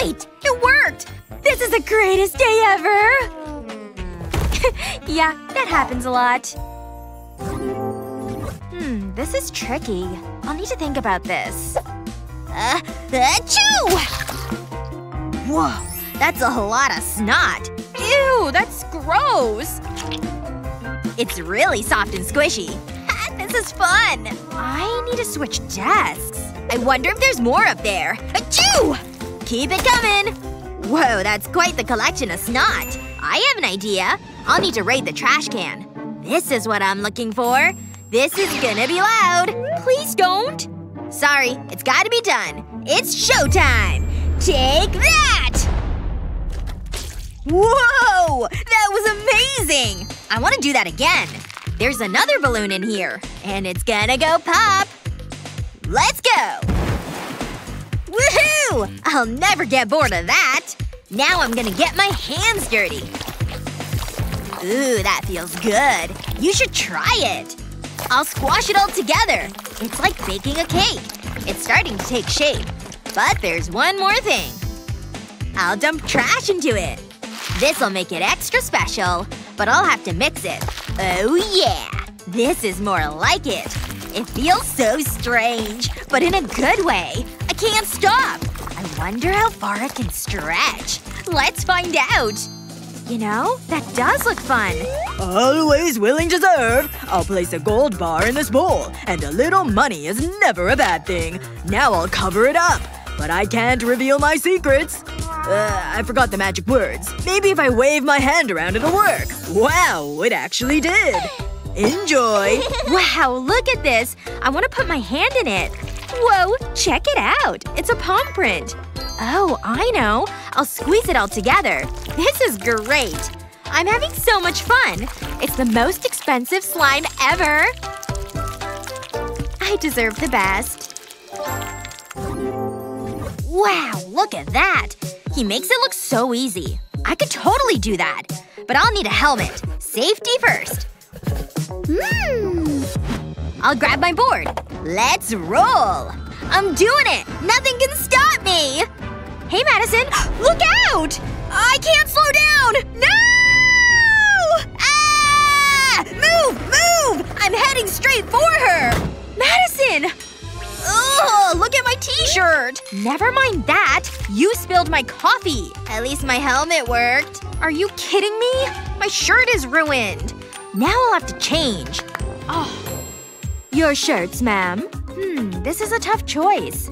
Wait, it worked! This is the greatest day ever! yeah, that happens a lot. Hmm, this is tricky. I'll need to think about this. Uh, achoo! Whoa, That's a lot of snot. Ew, that's gross. It's really soft and squishy. this is fun! I need to switch desks. I wonder if there's more up there. Achoo! Keep it coming! Whoa, that's quite the collection of snot. I have an idea. I'll need to raid the trash can. This is what I'm looking for. This is gonna be loud. Please don't. Sorry, it's gotta be done. It's showtime! Take that! Whoa! That was amazing! I want to do that again. There's another balloon in here. And it's gonna go pop. Let's go! Woohoo! I'll never get bored of that. Now I'm gonna get my hands dirty. Ooh, that feels good. You should try it. I'll squash it all together. It's like baking a cake. It's starting to take shape. But there's one more thing. I'll dump trash into it. This'll make it extra special. But I'll have to mix it. Oh yeah! This is more like it. It feels so strange. But in a good way. I can't stop. I wonder how far it can stretch. Let's find out. You know, that does look fun. Always willing to serve. I'll place a gold bar in this bowl. And a little money is never a bad thing. Now I'll cover it up. But I can't reveal my secrets. Uh, I forgot the magic words. Maybe if I wave my hand around it'll work. Wow, it actually did. Enjoy. wow, look at this. I want to put my hand in it. Whoa, check it out. It's a palm print. Oh, I know. I'll squeeze it all together. This is great. I'm having so much fun. It's the most expensive slime ever. I deserve the best. Wow, look at that. He makes it look so easy. I could totally do that. But I'll need a helmet. Safety first. Hmm. I'll grab my board. Let's roll! I'm doing it! Nothing can stop me! Hey, Madison! Look out! I can't slow down! No! Ah! Move! Move! I'm heading straight for her! Madison! Ugh, look at my t-shirt! Never mind that. You spilled my coffee. At least my helmet worked. Are you kidding me? My shirt is ruined. Now I'll have to change. Oh. Your shirts, ma'am. Hmm, this is a tough choice.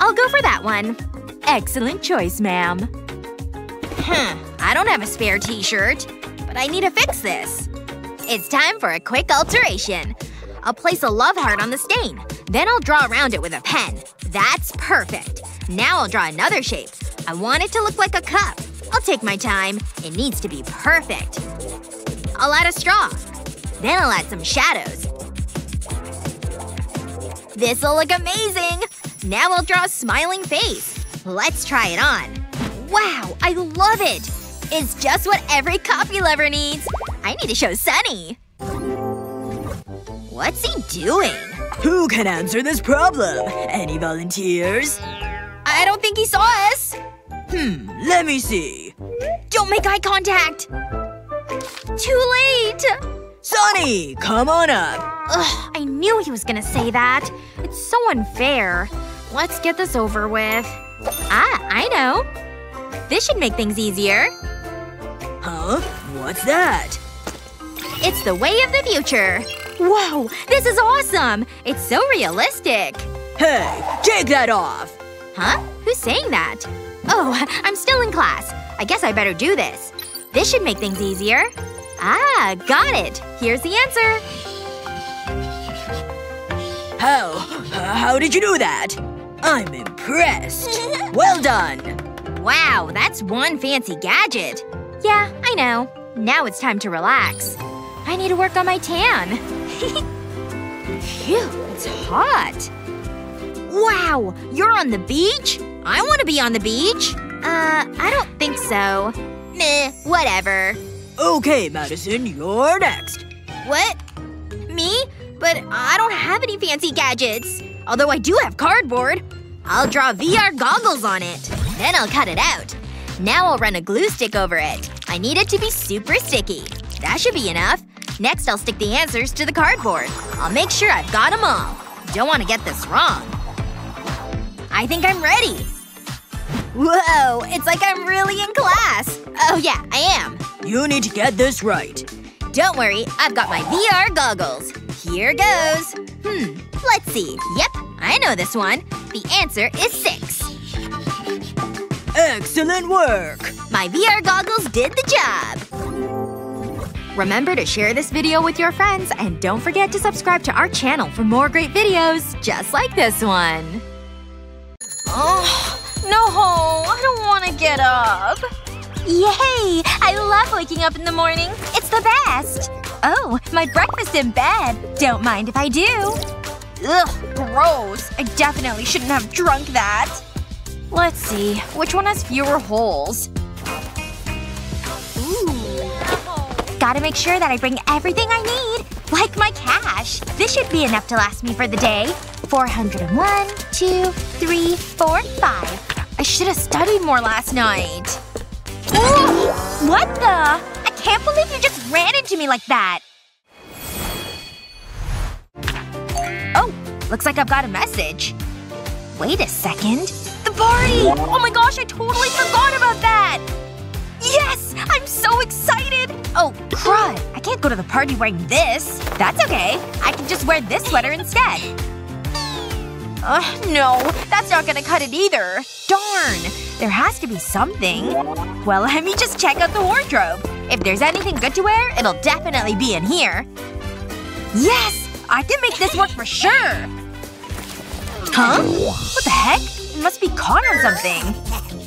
I'll go for that one. Excellent choice, ma'am. Hmm. I don't have a spare t-shirt. But I need to fix this. It's time for a quick alteration. I'll place a love heart on the stain. Then I'll draw around it with a pen. That's perfect. Now I'll draw another shape. I want it to look like a cup. I'll take my time. It needs to be perfect. I'll add a straw. Then I'll add some shadows. This'll look amazing! Now I'll draw a smiling face. Let's try it on. Wow, I love it! It's just what every coffee lover needs. I need to show Sunny. What's he doing? Who can answer this problem? Any volunteers? I don't think he saw us. Hmm, let me see. Don't make eye contact! Too late! Sonny, come on up. Ugh, I knew he was gonna say that. It's so unfair. Let's get this over with. Ah, I know. This should make things easier. Huh? What's that? It's the way of the future. Whoa! This is awesome! It's so realistic. Hey, take that off! Huh? Who's saying that? Oh, I'm still in class. I guess I better do this. This should make things easier. Ah, got it. Here's the answer. How? Uh, how did you do that? I'm impressed. well done. Wow, that's one fancy gadget. Yeah, I know. Now it's time to relax. I need to work on my tan. Phew, it's hot. Wow, you're on the beach? I want to be on the beach. Uh, I don't think so. Meh, whatever. Okay, Madison, you're next. What? Me? But I don't have any fancy gadgets. Although I do have cardboard. I'll draw VR goggles on it. Then I'll cut it out. Now I'll run a glue stick over it. I need it to be super sticky. That should be enough. Next I'll stick the answers to the cardboard. I'll make sure I've got them all. Don't want to get this wrong. I think I'm ready. Whoa, it's like I'm really in class. Oh yeah, I am. You need to get this right. Don't worry, I've got my VR goggles. Here goes. Hmm, let's see. Yep, I know this one. The answer is six. Excellent work! My VR goggles did the job. Remember to share this video with your friends and don't forget to subscribe to our channel for more great videos just like this one. Oh, no, I don't want to get up. Yay! I love waking up in the morning. It's the best. Oh, my breakfast in bed. Don't mind if I do. Ugh, gross. I definitely shouldn't have drunk that. Let's see. Which one has fewer holes? I gotta make sure that I bring everything I need. Like my cash. This should be enough to last me for the day. 401, 2, 3, 4, 5. I should've studied more last night. Ooh, what the? I can't believe you just ran into me like that. Oh, looks like I've got a message. Wait a second. The party! Oh my gosh, I totally forgot about that! Yes! I'm so excited! Oh, crud. I can't go to the party wearing this. That's okay. I can just wear this sweater instead. Ugh, no. That's not gonna cut it either. Darn. There has to be something. Well, let me just check out the wardrobe. If there's anything good to wear, it'll definitely be in here. Yes! I can make this work for sure! Huh? What the heck? Must be caught on something.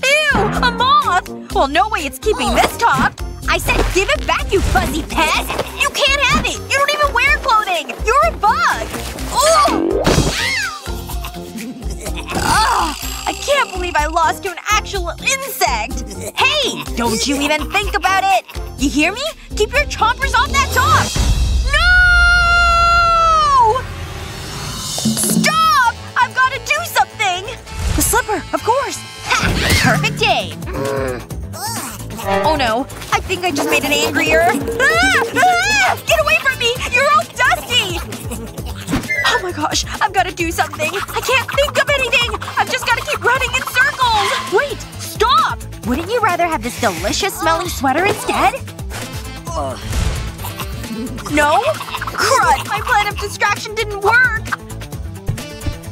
Ew! A moth! Well, no way it's keeping this top! I said give it back, you fuzzy pet! You can't have it! You don't even wear clothing! You're a bug! Ooh! Ugh! I can't believe I lost to an actual insect! Hey! Don't you even think about it! You hear me? Keep your chompers off that top! No! Stop! I've gotta do something! The slipper, of course! Perfect aim. Oh no. I think I just made it angrier. Ah! Get away from me! You're all dusty! Oh my gosh. I've gotta do something. I can't think of anything! I've just gotta keep running in circles! Wait! Stop! Wouldn't you rather have this delicious smelling sweater instead? No? Crud! My plan of distraction didn't work!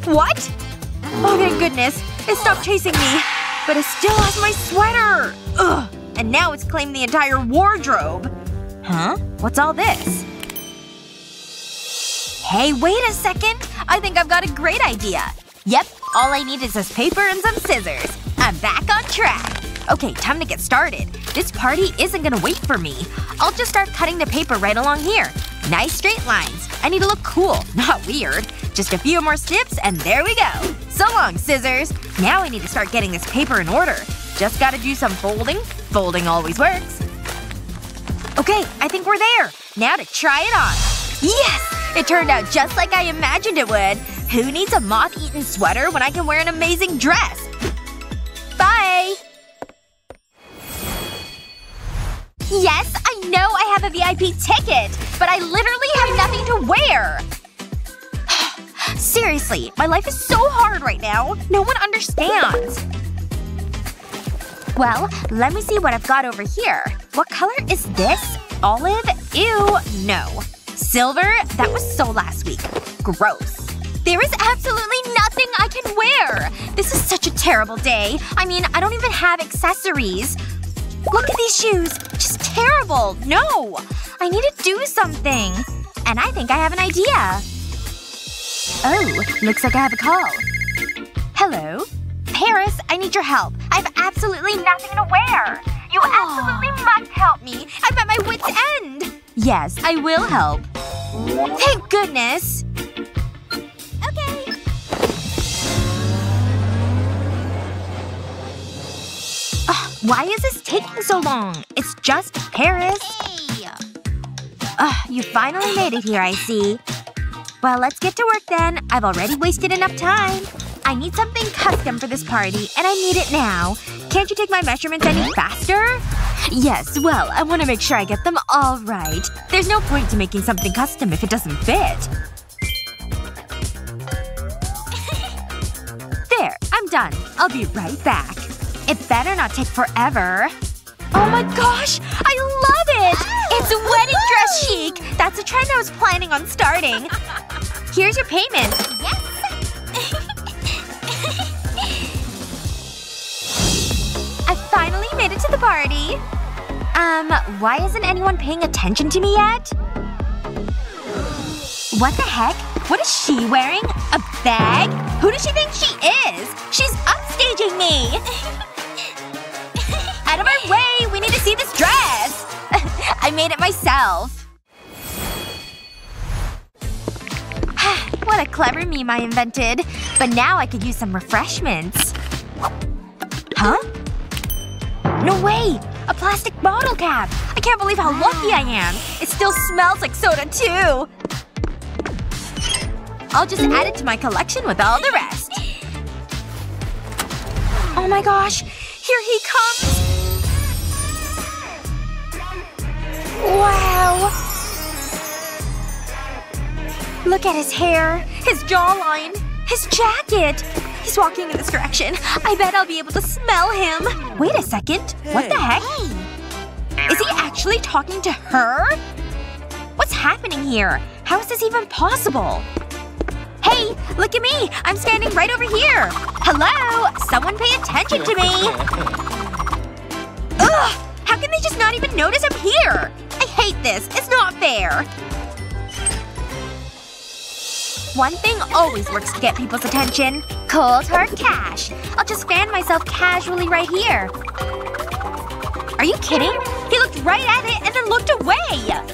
What? Oh thank goodness. It stopped chasing me. But it still has my sweater! Ugh. And now it's claimed the entire wardrobe. Huh? What's all this? Hey, wait a second! I think I've got a great idea. Yep, all I need is this paper and some scissors. I'm back on track. Okay, time to get started. This party isn't gonna wait for me. I'll just start cutting the paper right along here. Nice straight lines. I need to look cool, not weird. Just a few more snips and there we go. So long, scissors. Now I need to start getting this paper in order. Just gotta do some folding. Folding always works. Okay, I think we're there. Now to try it on. Yes! It turned out just like I imagined it would. Who needs a moth-eaten sweater when I can wear an amazing dress? Bye! Yes, I know I have a VIP ticket, but I literally have nothing to wear! Seriously, my life is so hard right now. No one understands. Well, let me see what I've got over here. What color is this? Olive? Ew. No. Silver? That was so last week. Gross. There is absolutely nothing I can wear! This is such a terrible day. I mean, I don't even have accessories. Look at these shoes. Just terrible. No! I need to do something. And I think I have an idea. Oh, looks like I have a call. Hello? Paris, I need your help. I have absolutely nothing to wear. You absolutely must help me. I'm at my wit's end. Yes, I will help. Thank goodness. Why is this taking so long? It's just Paris. Hey. Ugh, you finally made it here, I see. Well, let's get to work then. I've already wasted enough time. I need something custom for this party, and I need it now. Can't you take my measurements any faster? Yes, well, I want to make sure I get them all right. There's no point to making something custom if it doesn't fit. There. I'm done. I'll be right back. It better not take forever. Oh my gosh! I love it! It's wedding dress chic! That's a trend I was planning on starting. Here's your payment. Yes! I finally made it to the party. Um, why isn't anyone paying attention to me yet? What the heck? What is she wearing? A bag? Who does she think she is? She's upstaging me! Out of our way! We need to see this dress! I made it myself. what a clever meme I invented. But now I could use some refreshments. Huh? No way! A plastic bottle cap! I can't believe how lucky I am! It still smells like soda, too! I'll just add it to my collection with all the rest. Oh my gosh! Here he comes! Wow! Look at his hair, his jawline, his jacket! He's walking in this direction. I bet I'll be able to smell him. Wait a second. What the heck? Is he actually talking to her? What's happening here? How is this even possible? Hey! Look at me! I'm standing right over here! Hello! Someone pay attention to me! Ugh! How can they just not even notice I'm here? I hate this. It's not fair. One thing always works to get people's attention. Cold hard cash. I'll just fan myself casually right here. Are you kidding? He looked right at it and then looked away!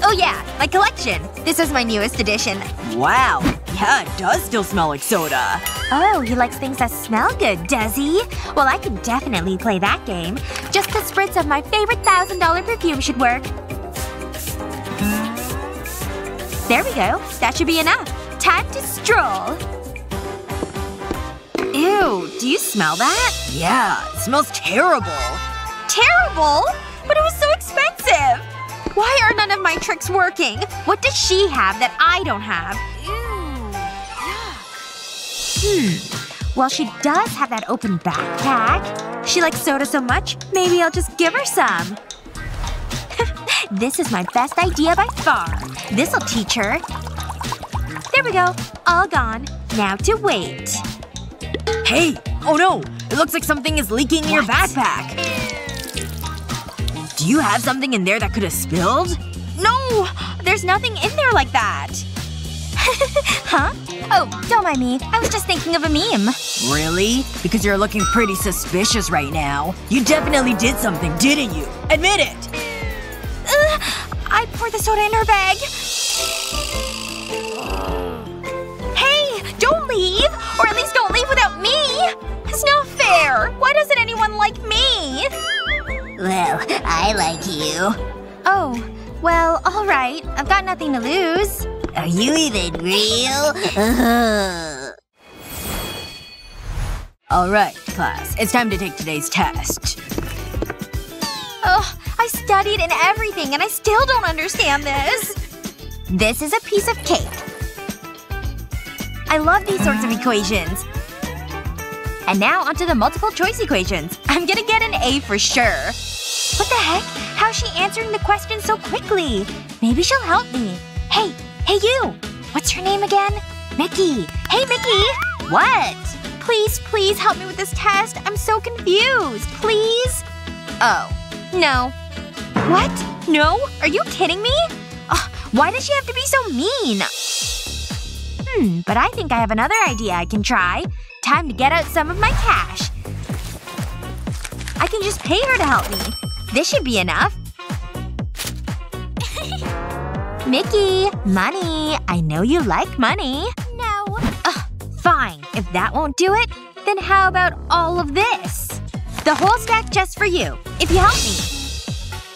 Oh yeah, my collection. This is my newest edition. Wow. Yeah, it does still smell like soda. Oh, he likes things that smell good, does he? Well, I can definitely play that game. Just a spritz of my favorite thousand dollar perfume should work. There we go. That should be enough. Time to stroll. Ew, do you smell that? Yeah, it smells terrible. Terrible? But it was so expensive! Why are none of my tricks working? What does she have that I don't have? Hmm. Well, she does have that open backpack. She likes soda so much, maybe I'll just give her some. this is my best idea by far. This'll teach her. There we go. All gone. Now to wait. Hey! Oh no! It looks like something is leaking in your backpack. Do you have something in there that could have spilled? No! There's nothing in there like that. huh? Oh, don't mind me. I was just thinking of a meme. Really? Because you're looking pretty suspicious right now. You definitely did something, didn't you? Admit it! Uh, I poured the soda in her bag. Hey! Don't leave! Or at least don't leave without me! It's not fair! Why doesn't anyone like me? Well, I like you. Oh. Well, alright. I've got nothing to lose. Are you even real? Uh-huh. Alright, class. It's time to take today's test. Ugh. I studied and everything and I still don't understand this. This is a piece of cake. I love these sorts of equations. And now onto the multiple choice equations. I'm gonna get an A for sure. What the heck? How's she answering the question so quickly? Maybe she'll help me. Hey, hey you! What's your name again? Mickey. Hey Mickey! What? Please, please help me with this test. I'm so confused. Please? Oh. No. What? No? Are you kidding me? Ugh, why does she have to be so mean? Hmm, but I think I have another idea I can try. Time to get out some of my cash. I can just pay her to help me. This should be enough. Mickey, money. I know you like money. No. Ugh, fine. If that won't do it, then how about all of this? The whole stack just for you. If you help me.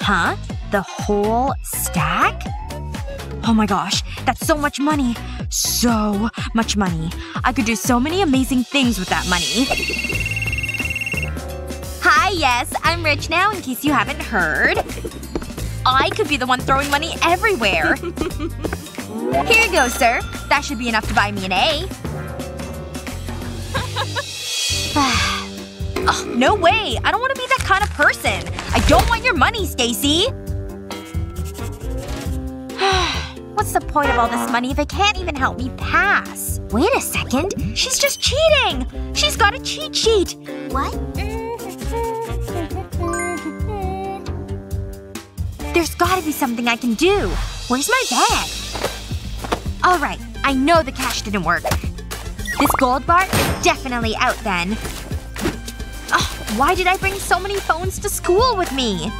Huh? The whole stack? Oh my gosh. That's so much money. So much money. I could do so many amazing things with that money. Hi, yes. I'm rich now, in case you haven't heard. I could be the one throwing money everywhere. Here you go, sir. That should be enough to buy me an A. Ugh, oh, no way. I don't want to be that kind of person. I don't want your money, Stacy. What's the point of all this money if it can't even help me pass? Wait a second. She's just cheating! She's got a cheat sheet! What? There's gotta be something I can do. Where's my bag? Alright, I know the cash didn't work. This gold bar is definitely out then. Ugh, why did I bring so many phones to school with me?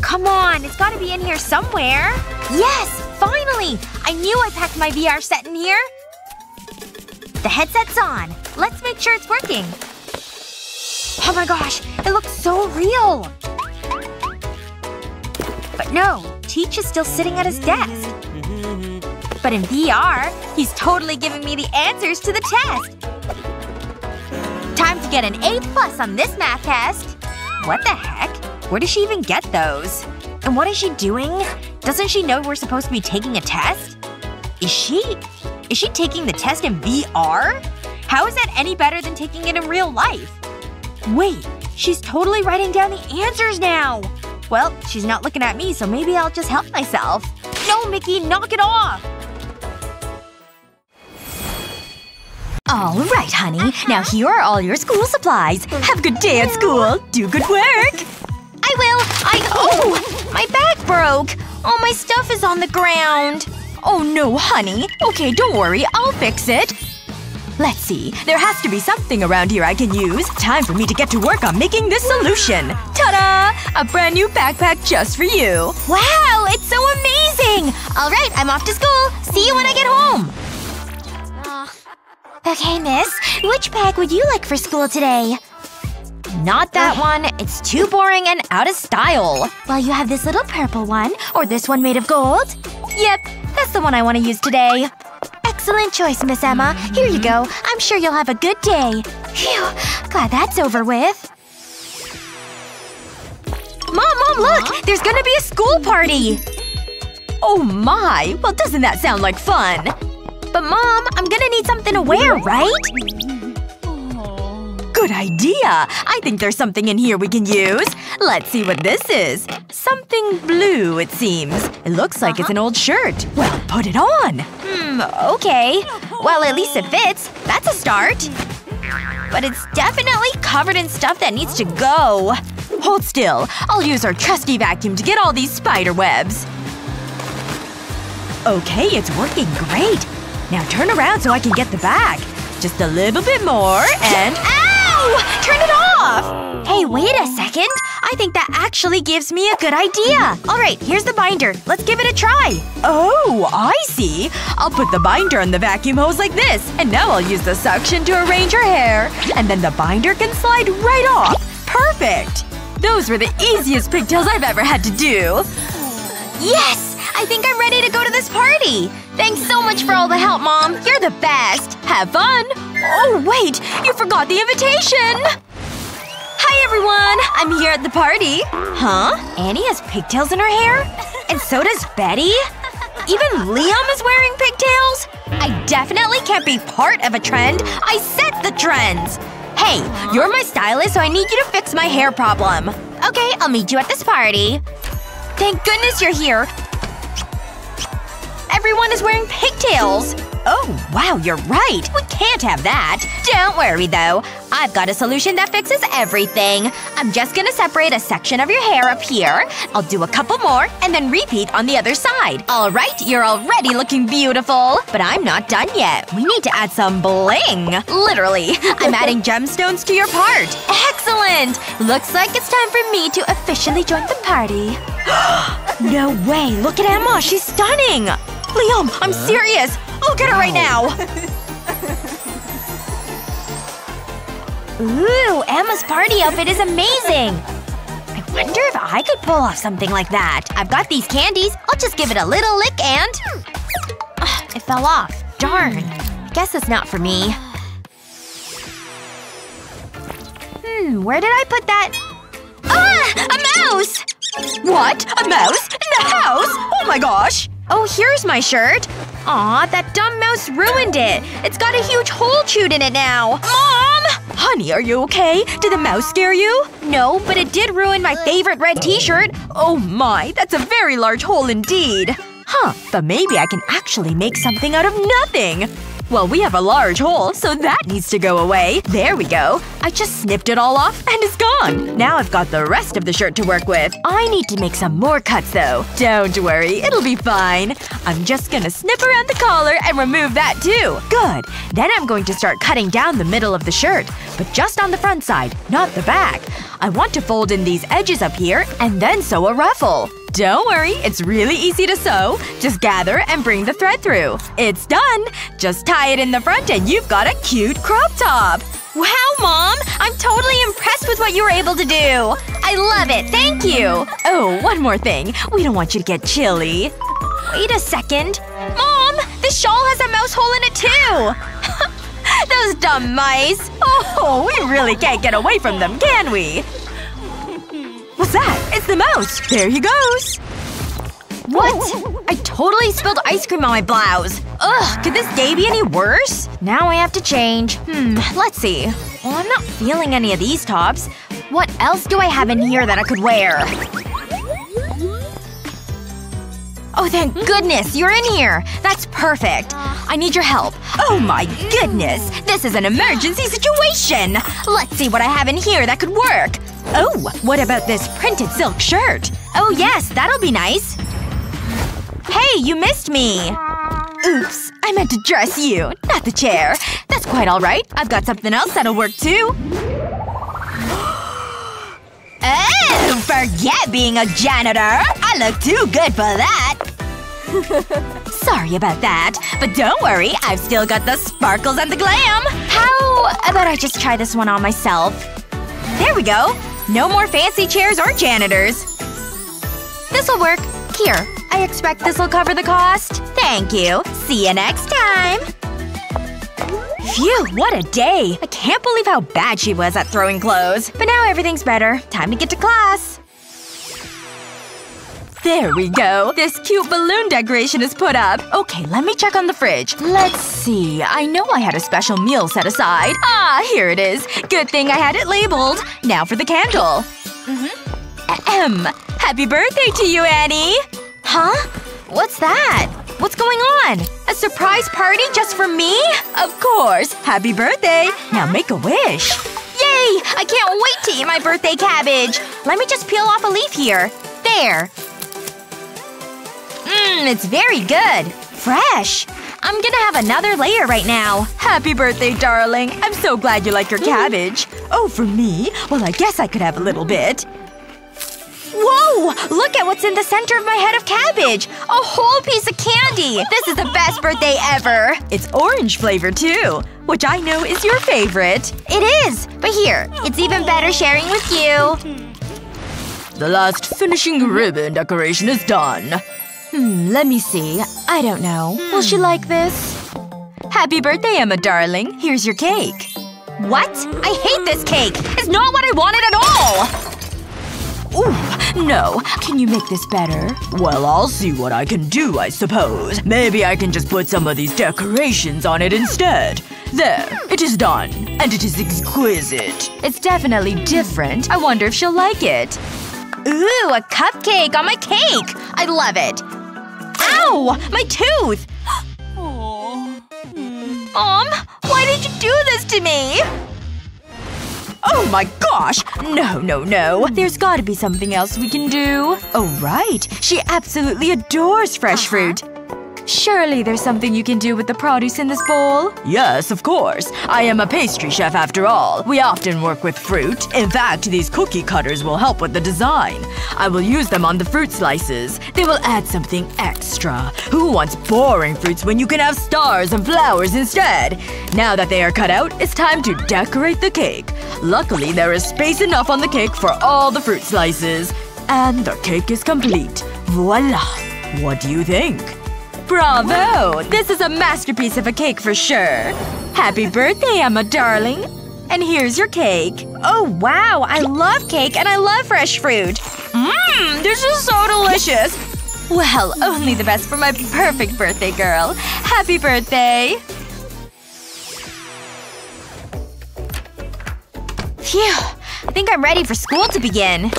Come on, it's gotta be in here somewhere. Yes! Finally! I knew I packed my VR set in here. The headset's on. Let's make sure it's working. Oh my gosh, it looks so real! But no, Teach is still sitting at his desk. But in VR, he's totally giving me the answers to the test. Time to get an A plus on this math test. What the heck? Where does she even get those? And what is she doing? Doesn't she know we're supposed to be taking a test? Is she… is she taking the test in VR? How is that any better than taking it in real life? Wait, she's totally writing down the answers now! Well, she's not looking at me so maybe I'll just help myself. No, Mickey, knock it off! Alright, honey. Now uh-huh. here are all your school supplies. Have a good day at school. Do good work. I will! I- oh! My back broke! All my stuff is on the ground. Oh no, honey. Okay, don't worry. I'll fix it. Let's see. There has to be something around here I can use. Time for me to get to work on making this solution. Ta-da! A brand new backpack just for you. Wow! It's so amazing! Alright, I'm off to school. See you when I get home. Ah. Okay, miss. Which bag would you like for school today? Not that one. It's too boring and out of style. Well, you have this little purple one. Or this one made of gold. Yep. That's the one I want to use today. Excellent choice, Miss Emma. Here you go. I'm sure you'll have a good day. Phew. Glad that's over with. Mom, Mom, look! There's gonna be a school party! Oh my! Well, doesn't that sound like fun? But mom, I'm gonna need something to wear, right? Good idea! I think there's something in here we can use. Let's see what this is. Something blue, it seems. It looks like it's an old shirt. Well, put it on! Hmm, okay. Well, at least it fits. That's a start. But it's definitely covered in stuff that needs to go. Hold still. I'll use our trusty vacuum to get all these spider webs. Okay, it's working great. Now turn around so I can get the bag. Just a little bit more, and… Turn it off! Hey, wait a second. I think that actually gives me a good idea. Alright, here's the binder. Let's give it a try. Oh, I see. I'll put the binder on the vacuum hose like this. And now I'll use the suction to arrange her hair. And then the binder can slide right off. Perfect! Those were the easiest pigtails I've ever had to do. Yes! I think I'm ready to go to this party! Thanks so much for all the help, Mom. You're the best. Have fun! Oh, wait! You forgot the invitation! Hi, everyone! I'm here at the party. Huh? Annie has pigtails in her hair? And so does Betty? Even Liam is wearing pigtails? I definitely can't be part of a trend. I set the trends! Hey, you're my stylist so I need you to fix my hair problem. Okay, I'll meet you at this party. Thank goodness you're here. Everyone is wearing pigtails! Oh, wow, you're right. We can't have that. Don't worry, though. I've got a solution that fixes everything. I'm just gonna separate a section of your hair up here. I'll do a couple more, and then repeat on the other side. Alright, you're already looking beautiful. But I'm not done yet. We need to add some bling. Literally. I'm adding gemstones to your part. Excellent! Looks like it's time for me to officially join the party. no way! Look at Emma! She's stunning! Liam, I'm serious! Look at her right now! Ooh, Emma's party outfit is amazing! I wonder if I could pull off something like that. I've got these candies. I'll just give it a little lick and… Ugh, it fell off. Darn. I guess it's not for me. Hmm, where did I put that? Ah! A mouse! What? A mouse? In the house? Oh my gosh! Oh, here's my shirt. Aw, that dumb mouse ruined it. It's got a huge hole chewed in it now. Mom! Honey, are you okay? Did the mouse scare you? No, but it did ruin my favorite red t-shirt. Oh my, that's a very large hole indeed. Huh, but maybe I can actually make something out of nothing. Well, we have a large hole, so that needs to go away. There we go. I just snipped it all off, and it's gone. Now I've got the rest of the shirt to work with. I need to make some more cuts, though. Don't worry, it'll be fine. I'm just gonna snip around the collar and remove that, too. Good. Then I'm going to start cutting down the middle of the shirt. But just on the front side, not the back. I want to fold in these edges up here, and then sew a ruffle. Don't worry, it's really easy to sew. Just gather and bring the thread through. It's done! Just tie it in the front and you've got a cute crop top! Wow, Mom! I'm totally impressed with what you were able to do! I love it, thank you! Oh, one more thing. We don't want you to get chilly. Wait a second. Mom! This shawl has a mouse hole in it too! Those dumb mice! Oh, we really can't get away from them, can we? What's that? It's the mouse! There he goes! What? I totally spilled ice cream on my blouse. Ugh, could this day be any worse? Now I have to change. Hmm, let's see. Well, I'm not feeling any of these tops. What else do I have in here that I could wear? Oh, thank goodness! You're in here! That's perfect. I need your help. Oh my goodness! This is an emergency situation! Let's see what I have in here that could work. Oh, what about this printed silk shirt? Oh yes, that'll be nice. Hey, you missed me! Oops. I meant to dress you, not the chair. That's quite alright. I've got something else that'll work too. Oh, forget being a janitor! I look too good for that! Sorry about that. But don't worry, I've still got the sparkles and the glam! How about I just try this one on myself? There we go. No more fancy chairs or janitors. This'll work. Here. I expect this'll cover the cost. Thank you. See you next time. Phew, what a day. I can't believe how bad she was at throwing clothes. But now everything's better. Time to get to class. There we go. This cute balloon decoration is put up. Okay, let me check on the fridge. Let's see. I know I had a special meal set aside. Ah, here it is. Good thing I had it labeled. Now for the candle. Mm-hmm. Ahem. Happy birthday to you, Annie! Huh? What's that? What's going on? A surprise party just for me? Of course. Happy birthday. Now make a wish. Yay! I can't wait to eat my birthday cabbage! Let me just peel off a leaf here. There. Mmm, it's very good. Fresh. I'm gonna have another layer right now. Happy birthday, darling. I'm so glad you like your mm. cabbage. Oh, for me? Well, I guess I could have a little bit. Whoa! Look at what's in the center of my head of cabbage! A whole piece of candy! This is the best birthday ever! It's orange flavor, too. Which I know is your favorite. It is! But here, it's even better sharing with you. The last finishing ribbon decoration is done. Hmm, let me see. I don't know. Will she like this? Happy birthday, Emma darling. Here's your cake. What? I hate this cake! It's not what I wanted at all! Ooh, no. Can you make this better? Well, I'll see what I can do, I suppose. Maybe I can just put some of these decorations on it instead. There. It is done. And it is exquisite. It's definitely different. I wonder if she'll like it. Ooh, a cupcake on my cake! I love it. Ow! My tooth! Mom, why did you do this to me? Oh my gosh! No, no, no. There's gotta be something else we can do. Oh right. She absolutely adores fresh uh-huh. fruit. Surely there's something you can do with the produce in this bowl? Yes, of course. I am a pastry chef after all. We often work with fruit. In fact, these cookie cutters will help with the design. I will use them on the fruit slices. They will add something extra. Who wants boring fruits when you can have stars and flowers instead? Now that they are cut out, it's time to decorate the cake. Luckily, there is space enough on the cake for all the fruit slices. And the cake is complete. Voila! What do you think? Bravo! This is a masterpiece of a cake for sure. Happy birthday, Emma darling. And here's your cake. Oh wow, I love cake and I love fresh fruit. Mmm, this is so delicious. Well, only the best for my perfect birthday girl. Happy birthday! Phew. I think I'm ready for school to begin.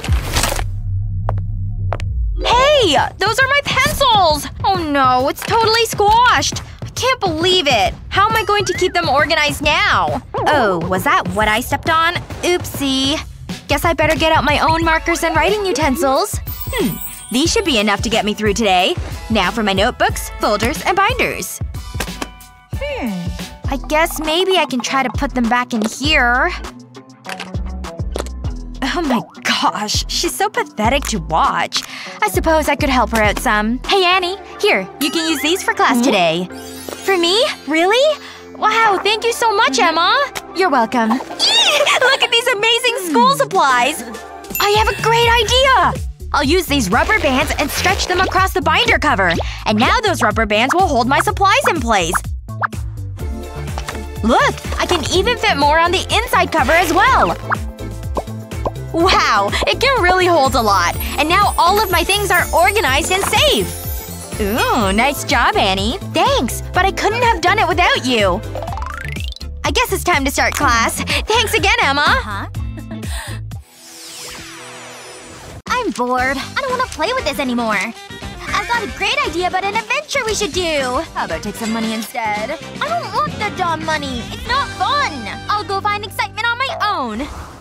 Hey! Those are my pencils! Oh no, it's totally squashed. I can't believe it. How am I going to keep them organized now? Oh, was that what I stepped on? Oopsie. Guess I better get out my own markers and writing utensils. Hmm. These should be enough to get me through today. Now for my notebooks, folders, and binders. Hmm. I guess maybe I can try to put them back in here. Oh my gosh, she's so pathetic to watch. I suppose I could help her out some. Hey Annie, here, you can use these for class hmm? today. For me? Really? Wow, thank you so much, hmm? Emma! You're welcome. Look at these amazing school hmm. supplies! I have a great idea! I'll use these rubber bands and stretch them across the binder cover. And now those rubber bands will hold my supplies in place. Look! I can even fit more on the inside cover as well! Wow! It can really hold a lot. And now all of my things are organized and safe! Ooh, nice job, Annie. Thanks, but I couldn't have done it without you. I guess it's time to start class. Thanks again, Emma. Huh? I'm bored. I don't want to play with this anymore. I've got a great idea about an adventure we should do. How about take some money instead? I don't want the dumb money. It's not fun. I'll go find excitement on my own.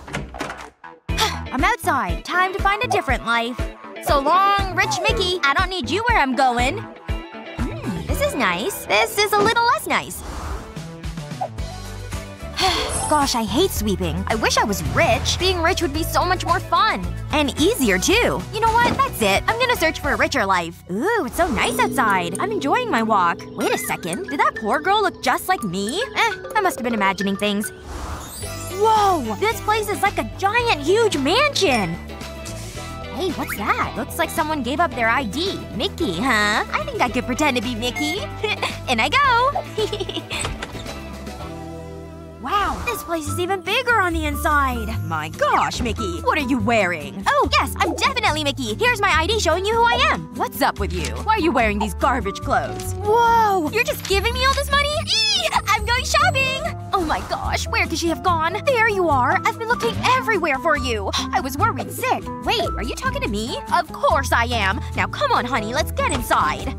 I'm outside. Time to find a different life. So long, Rich Mickey. I don't need you where I'm going. Hmm, this is nice. This is a little less nice. Gosh, I hate sweeping. I wish I was rich. Being rich would be so much more fun. And easier, too. You know what? That's it. I'm gonna search for a richer life. Ooh, it's so nice outside. I'm enjoying my walk. Wait a second. Did that poor girl look just like me? Eh, I must have been imagining things. Whoa! This place is like a giant, huge mansion! Hey, what's that? Looks like someone gave up their ID. Mickey, huh? I think I could pretend to be Mickey. In I go! Wow, this place is even bigger on the inside. My gosh, Mickey. What are you wearing? Oh, yes, I'm definitely Mickey. Here's my ID showing you who I am. What's up with you? Why are you wearing these garbage clothes? Whoa! You're just giving me all this money? Eee! I'm shopping! Oh my gosh, where could she have gone? There you are. I've been looking everywhere for you. I was worried sick. Wait, are you talking to me? Of course I am. Now come on, honey, let's get inside.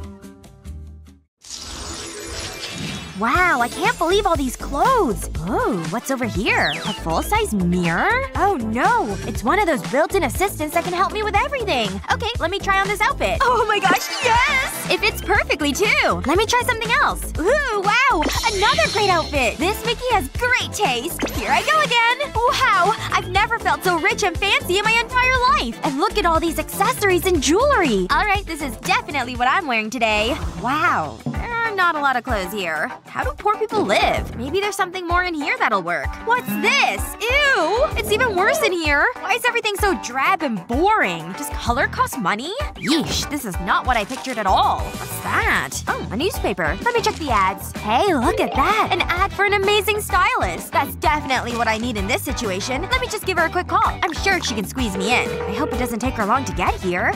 Wow, I can't believe all these clothes. Oh, what's over here? A full-size mirror? Oh no! It's one of those built-in assistants that can help me with everything. Okay, let me try on this outfit. Oh my gosh, yes! It fits perfectly, too! Let me try something else. Ooh, wow! Another great outfit! This Mickey has great taste! Here I go again! Wow! I've never felt so rich and fancy in my entire life! And look at all these accessories and jewelry! Alright, this is definitely what I'm wearing today. Wow. Are not a lot of clothes here. How do poor people live? Maybe there's something more in here that'll work. What's this? Ew! It's even worse in here! Why is everything so drab and boring? Does color cost money? Yeesh, this is not what I pictured at all. What's that? Oh, a newspaper. Let me check the ads. Hey, look at that! An ad for an amazing stylist! That's definitely what I need in this situation. Let me just give her a quick call. I'm sure she can squeeze me in. I hope it doesn't take her long to get here.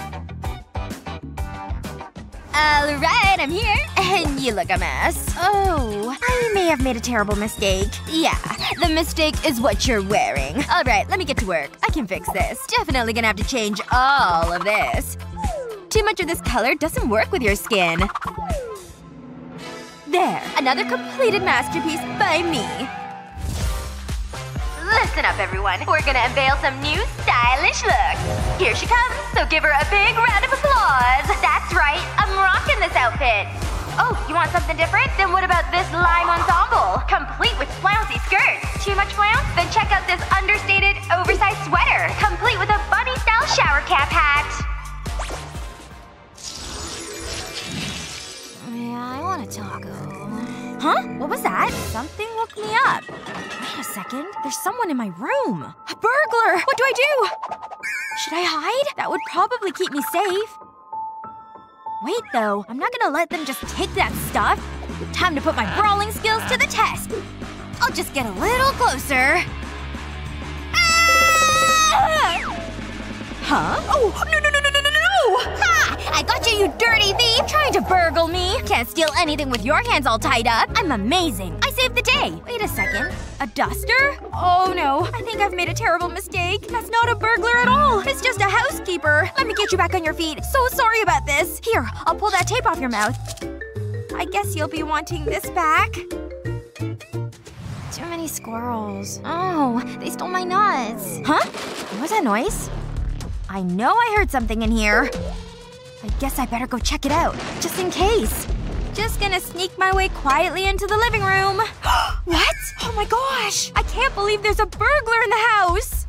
Alright, I'm here. And you look a mess. Oh. I may have made a terrible mistake. Yeah. The mistake is what you're wearing. Alright, let me get to work. I can fix this. Definitely gonna have to change all of this. Too much of this color doesn't work with your skin. There. Another completed masterpiece by me. Listen up, everyone. We're gonna unveil some new stylish looks. Here she comes, so give her a big round of applause. That's right, I'm rocking this outfit. Oh, you want something different? Then what about this lime ensemble? Complete with flouncy skirts. Too much flounce? Then check out this understated, oversized sweater. Complete with a bunny-style shower cap hat. Yeah, I want a taco. Huh? What was that? Something woke me up. Wait a second. There's someone in my room. A burglar! What do I do? Should I hide? That would probably keep me safe. Wait, though. I'm not gonna let them just take that stuff. Time to put my brawling skills to the test. I'll just get a little closer. Ah! Huh? Oh, no, no, no, no, no, no, no! Ha! I got you, you dirty thief! Trying to burgle me! Can't steal anything with your hands all tied up! I'm amazing! I saved the day! Wait a second. A duster? Oh no. I think I've made a terrible mistake. That's not a burglar at all! It's just a housekeeper! Let me get you back on your feet. So sorry about this. Here, I'll pull that tape off your mouth. I guess you'll be wanting this back. Too many squirrels. Oh, they stole my nuts. Huh? What was that noise? I know I heard something in here. I guess I better go check it out, just in case. Just gonna sneak my way quietly into the living room. what? Oh my gosh! I can't believe there's a burglar in the house!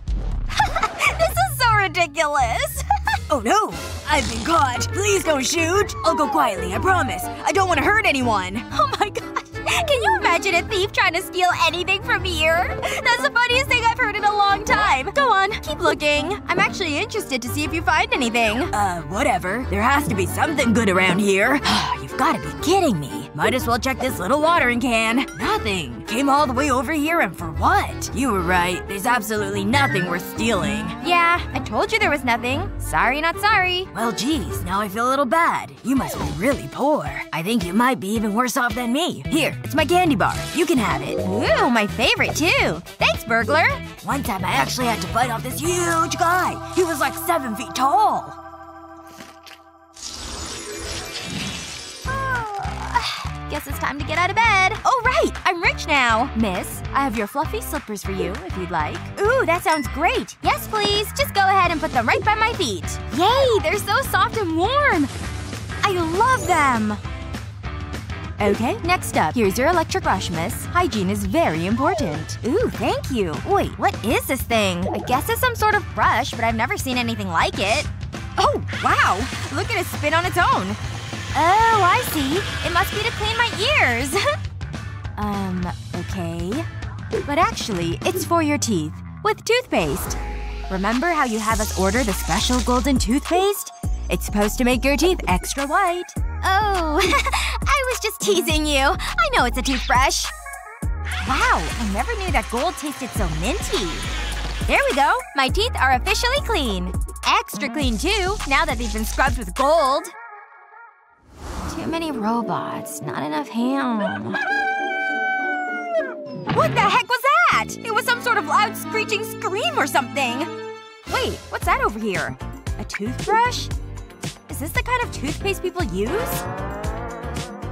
this is so ridiculous! oh no! I've been caught! Please don't shoot! I'll go quietly, I promise. I don't want to hurt anyone. Oh my gosh. Can you imagine a thief trying to steal anything from here? That's the funniest thing I've heard in a long time. Go on, keep looking. I'm actually interested to see if you find anything. Uh, whatever. There has to be something good around here. You've gotta be kidding me. Might as well check this little watering can. Nothing. Came all the way over here and for what? You were right. There's absolutely nothing worth stealing. Yeah, I told you there was nothing. Sorry not sorry. Well geez, now I feel a little bad. You must be really poor. I think you might be even worse off than me. Here, it's my candy bar. You can have it. Ooh, my favorite too. Thanks, burglar. One time I actually had to fight off this huge guy. He was like seven feet tall. Guess it's time to get out of bed. Oh right! I'm rich now! Miss, I have your fluffy slippers for you, if you'd like. Ooh, that sounds great! Yes, please! Just go ahead and put them right by my feet. Yay! They're so soft and warm! I love them! Okay, next up. Here's your electric brush, miss. Hygiene is very important. Ooh, thank you. Wait, what is this thing? I guess it's some sort of brush, but I've never seen anything like it. Oh, wow! Look at it spin on its own. Oh, I see. It must be to clean my ears. um, okay. But actually, it's for your teeth. With toothpaste. Remember how you have us order the special golden toothpaste? It's supposed to make your teeth extra white. Oh, I was just teasing you. I know it's a toothbrush. Wow, I never knew that gold tasted so minty. There we go. My teeth are officially clean. Extra clean, too, now that they've been scrubbed with gold. Too many robots. Not enough ham. What the heck was that? It was some sort of loud screeching scream or something. Wait, what's that over here? A toothbrush? Is this the kind of toothpaste people use?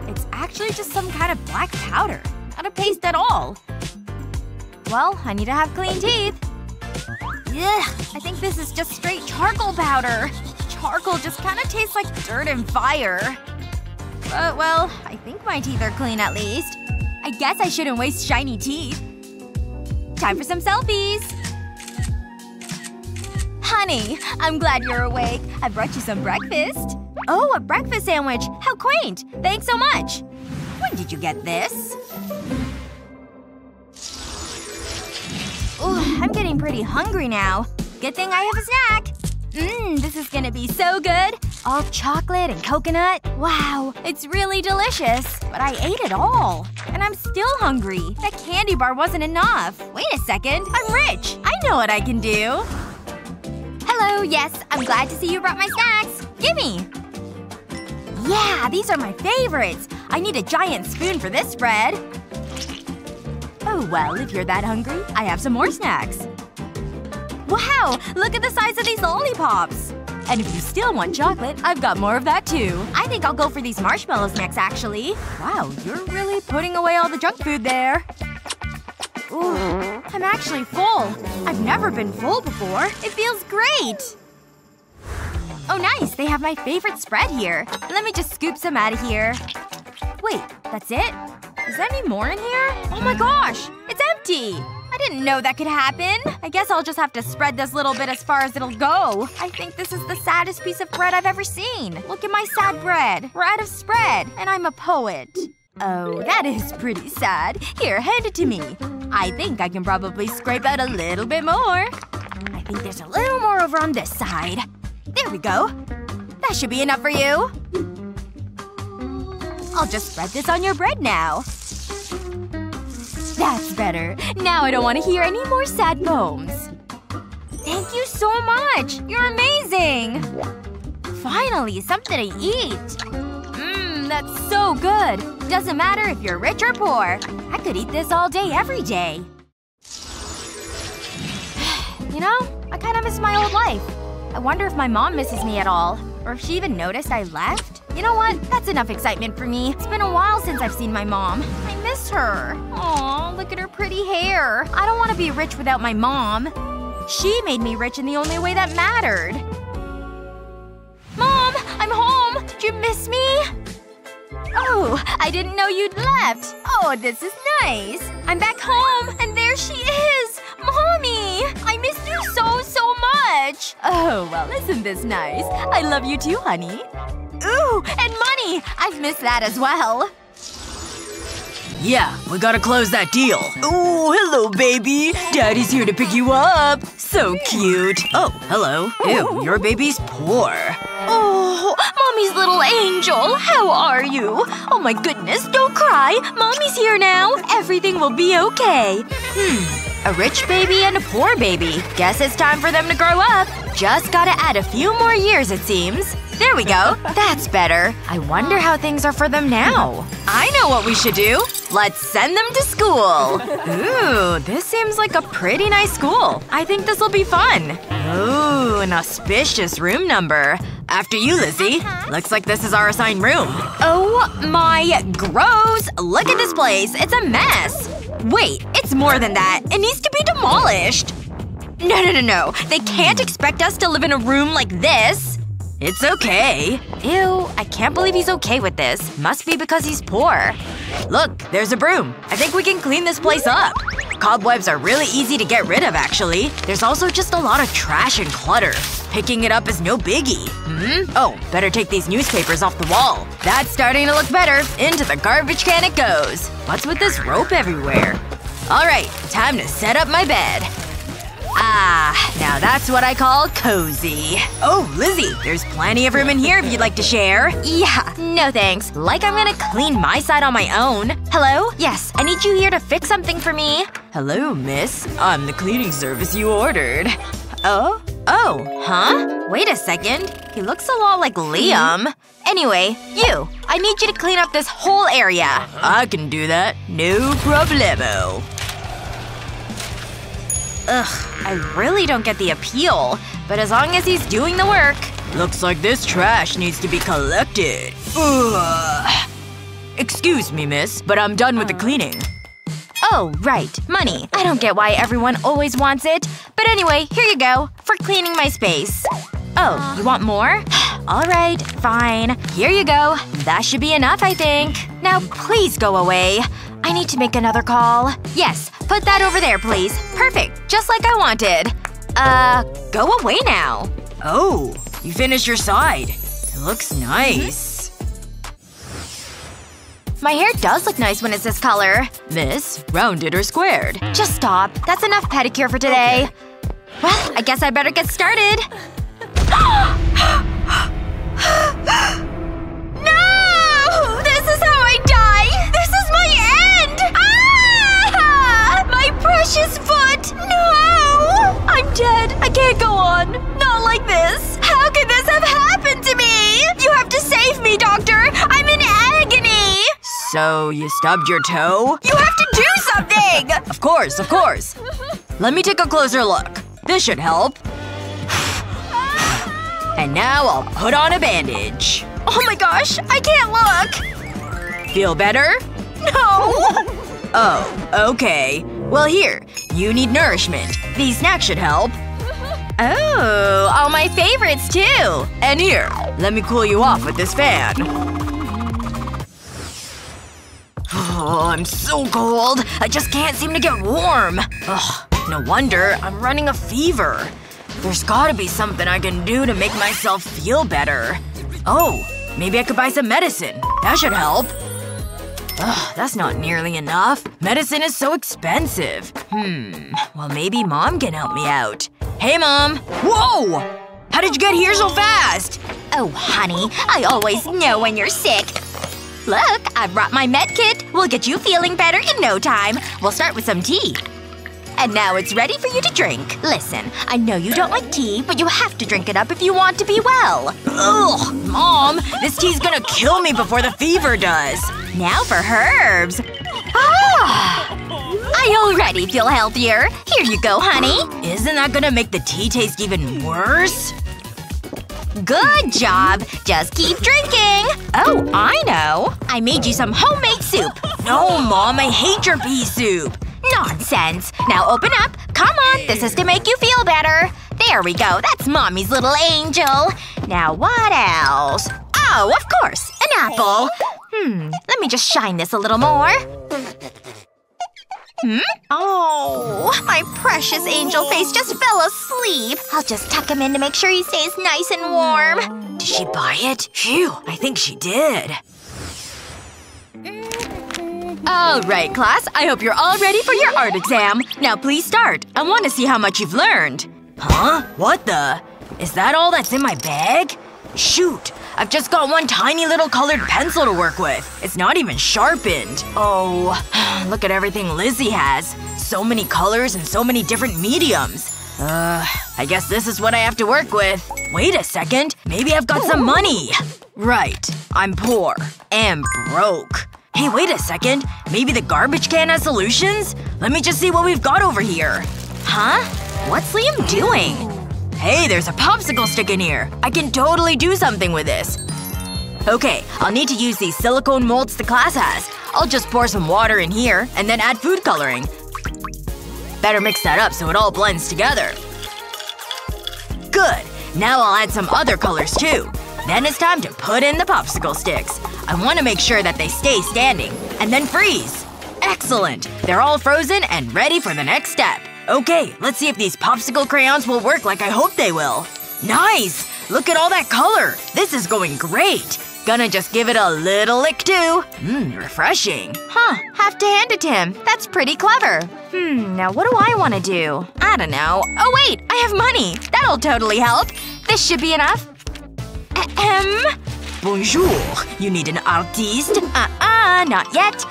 It's actually just some kind of black powder. Not a paste at all. Well, I need to have clean teeth. Ugh, I think this is just straight charcoal powder. Charcoal just kinda tastes like dirt and fire. But, well, I think my teeth are clean at least. I guess I shouldn't waste shiny teeth. Time for some selfies! Honey, I'm glad you're awake. I brought you some breakfast. Oh, a breakfast sandwich! How quaint! Thanks so much! When did you get this? Ooh, I'm getting pretty hungry now. Good thing I have a snack. Mmm, this is gonna be so good. All chocolate and coconut. Wow, it's really delicious. But I ate it all. And I'm still hungry. That candy bar wasn't enough. Wait a second. I'm rich. I know what I can do. Hello, yes. I'm glad to see you brought my snacks. Gimme! Yeah, these are my favorites. I need a giant spoon for this spread. Oh well, if you're that hungry, I have some more snacks. Wow! Look at the size of these lollipops! And if you still want chocolate, I've got more of that too. I think I'll go for these marshmallows next, actually. Wow, you're really putting away all the junk food there. Ooh, I'm actually full. I've never been full before. It feels great! Oh nice, they have my favorite spread here. Let me just scoop some out of here. Wait, that's it? Is there any more in here? Oh my gosh! It's empty! I didn't know that could happen. I guess I'll just have to spread this little bit as far as it'll go. I think this is the saddest piece of bread I've ever seen. Look at my sad bread. We're out of spread. And I'm a poet. Oh, that is pretty sad. Here, hand it to me. I think I can probably scrape out a little bit more. I think there's a little more over on this side. There we go. That should be enough for you. I'll just spread this on your bread now. That's better. Now I don't want to hear any more sad poems. Thank you so much! You're amazing! Finally, something to eat. Mmm, that's so good. Doesn't matter if you're rich or poor. I could eat this all day every day. you know, I kinda miss my old life. I wonder if my mom misses me at all. Or if she even noticed I left. You know what? That's enough excitement for me. It's been a while since I've seen my mom. I miss her. Aw, look at her pretty hair. I don't want to be rich without my mom. She made me rich in the only way that mattered. Mom! I'm home! Did you miss me? Oh, I didn't know you'd left. Oh, this is nice. I'm back home, and there she is! Mommy! I missed you so, so much! Oh, well, isn't this nice? I love you too, honey. Ooh, and money! I've missed that as well. Yeah, we gotta close that deal. Oh, hello, baby. Daddy's here to pick you up. So cute. Oh, hello. Ew, your baby's poor. Oh, Mommy's little angel. How are you? Oh my goodness, don't cry. Mommy's here now. Everything will be okay. Hmm. A rich baby and a poor baby. Guess it's time for them to grow up. Just gotta add a few more years, it seems. There we go. That's better. I wonder how things are for them now. I know what we should do. Let's send them to school. Ooh, this seems like a pretty nice school. I think this'll be fun. Ooh, an auspicious room number. After you, Lizzie. Looks like this is our assigned room. Oh my gross! Look at this place. It's a mess. Wait, it's more than that. It needs to be demolished. No, no, no, no. They can't expect us to live in a room like this. It's okay. Ew, I can't believe he's okay with this. Must be because he's poor. Look, there's a broom. I think we can clean this place up. Cobwebs are really easy to get rid of, actually. There's also just a lot of trash and clutter. Picking it up is no biggie. Hmm? Oh, better take these newspapers off the wall. That's starting to look better. Into the garbage can it goes. What's with this rope everywhere? Alright, time to set up my bed. Ah, now that's what I call cozy. Oh, Lizzie, there's plenty of room in here if you'd like to share. Yeah, no thanks. Like I'm gonna clean my side on my own. Hello? Yes, I need you here to fix something for me. Hello, miss. I'm the cleaning service you ordered. Oh? Oh, huh? Wait a second. He looks a lot like Liam. Anyway, you. I need you to clean up this whole area. Uh-huh. I can do that. No problemo. Ugh, I really don't get the appeal. But as long as he's doing the work. Looks like this trash needs to be collected. Ugh. Excuse me, miss, but I'm done with the uh-huh. cleaning. Oh, right. Money. I don't get why everyone always wants it. But anyway, here you go. For cleaning my space. Oh, you want more? Alright, fine. Here you go. That should be enough, I think. Now please go away. I need to make another call. Yes, put that over there, please. Perfect. Just like I wanted. Uh, go away now. Oh, you finished your side. It looks nice. My hair does look nice when it's this color. Miss, rounded or squared? Just stop. That's enough pedicure for today. Well, I guess I better get started. no! This is how I die! This is my end! Ah! My precious foot! No! I'm dead. I can't go on. Not like this. How could this have happened to me? You have to save me, doctor! I'm in agony! So, you stubbed your toe? You have to do something! Of course, of course. Let me take a closer look. This should help. And now I'll put on a bandage. Oh my gosh, I can't look! Feel better? No! Oh, okay. Well here, you need nourishment. These snacks should help. Oh, all my favorites too! And here, let me cool you off with this fan. Oh, I'm so cold. I just can't seem to get warm. Ugh, no wonder. I'm running a fever. There's gotta be something I can do to make myself feel better. Oh, maybe I could buy some medicine. That should help. Ugh, that's not nearly enough. Medicine is so expensive. Hmm. Well, maybe mom can help me out. Hey, mom! Whoa! How did you get here so fast? Oh, honey, I always know when you're sick. Look, I've brought my med kit. We'll get you feeling better in no time. We'll start with some tea. And now it's ready for you to drink. Listen, I know you don't like tea, but you have to drink it up if you want to be well. Ugh, Mom, this tea's gonna kill me before the fever does. Now for herbs. Ah! I already feel healthier. Here you go, honey. Isn't that gonna make the tea taste even worse? Good job. Just keep drinking. Oh, I know. I made you some homemade soup. No, Mom, I hate your pea soup. Nonsense. Now open up. Come on, this is to make you feel better. There we go. That's mommy's little angel. Now what else? Oh, of course. An apple. Hmm. Let me just shine this a little more. Hmm? Oh, my precious angel face just fell asleep. I'll just tuck him in to make sure he stays nice and warm. Did she buy it? Phew, I think she did. Alright, class. I hope you're all ready for your art exam. Now please start. I want to see how much you've learned. Huh? What the? Is that all that's in my bag? Shoot. I've just got one tiny little colored pencil to work with. It's not even sharpened. Oh. Look at everything Lizzie has. So many colors and so many different mediums. Uh, I guess this is what I have to work with. Wait a second. Maybe I've got some money. Right. I'm poor. And broke. Hey, wait a second. Maybe the garbage can has solutions? Let me just see what we've got over here. Huh? What's Liam doing? Hey, there's a popsicle stick in here. I can totally do something with this. Okay, I'll need to use these silicone molds the class has. I'll just pour some water in here, and then add food coloring. Better mix that up so it all blends together. Good. Now I'll add some other colors too. Then it's time to put in the popsicle sticks. I want to make sure that they stay standing. And then freeze. Excellent! They're all frozen and ready for the next step. Okay, let's see if these popsicle crayons will work like I hope they will. Nice! Look at all that color! This is going great! Gonna just give it a little lick too. Mmm, refreshing. Huh. Have to hand it to him. That's pretty clever. Hmm, now what do I want to do? I don't know. Oh wait! I have money! That'll totally help. This should be enough. Ahem. Bonjour. You need an artiste? Uh-uh, not yet.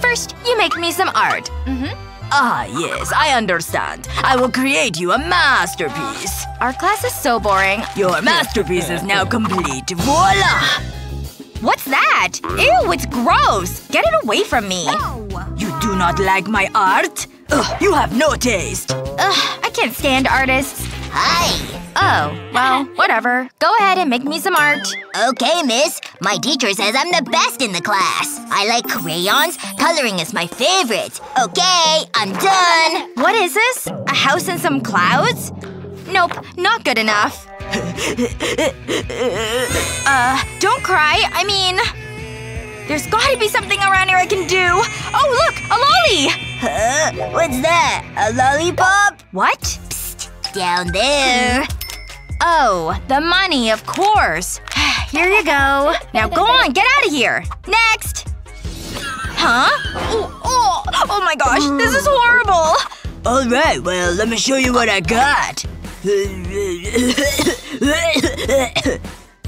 First, you make me some art. Mm-hmm. Ah, yes, I understand. I will create you a masterpiece. Our class is so boring. Your masterpiece is now complete. Voila! What's that? Ew, it's gross! Get it away from me. You do not like my art? Ugh, you have no taste. Ugh, I can't stand artists. Hi. Oh, well, whatever. Go ahead and make me some art. Okay, miss. My teacher says I'm the best in the class. I like crayons. Coloring is my favorite. Okay, I'm done. What is this? A house and some clouds? Nope, not good enough. uh, don't cry. I mean… There's gotta be something around here I can do. Oh, look! A lolly! Huh? What's that? A lollipop? What? Down there. Oh, the money, of course. Here you go. Now go on, get out of here. Next! Huh? Oh, oh, oh my gosh, this is horrible! Alright, well, let me show you what I got. Here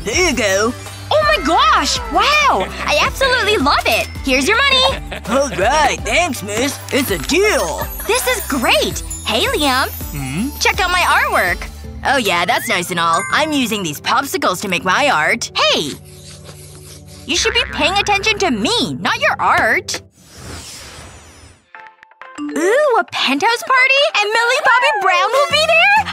you go. Oh my gosh! Wow! I absolutely love it! Here's your money! Alright, thanks, miss. It's a deal. This is great! Hey, Liam. Hmm? Check out my artwork. Oh yeah, that's nice and all. I'm using these popsicles to make my art. Hey! You should be paying attention to me, not your art. Ooh, a penthouse party? And Millie Bobby Brown will be there?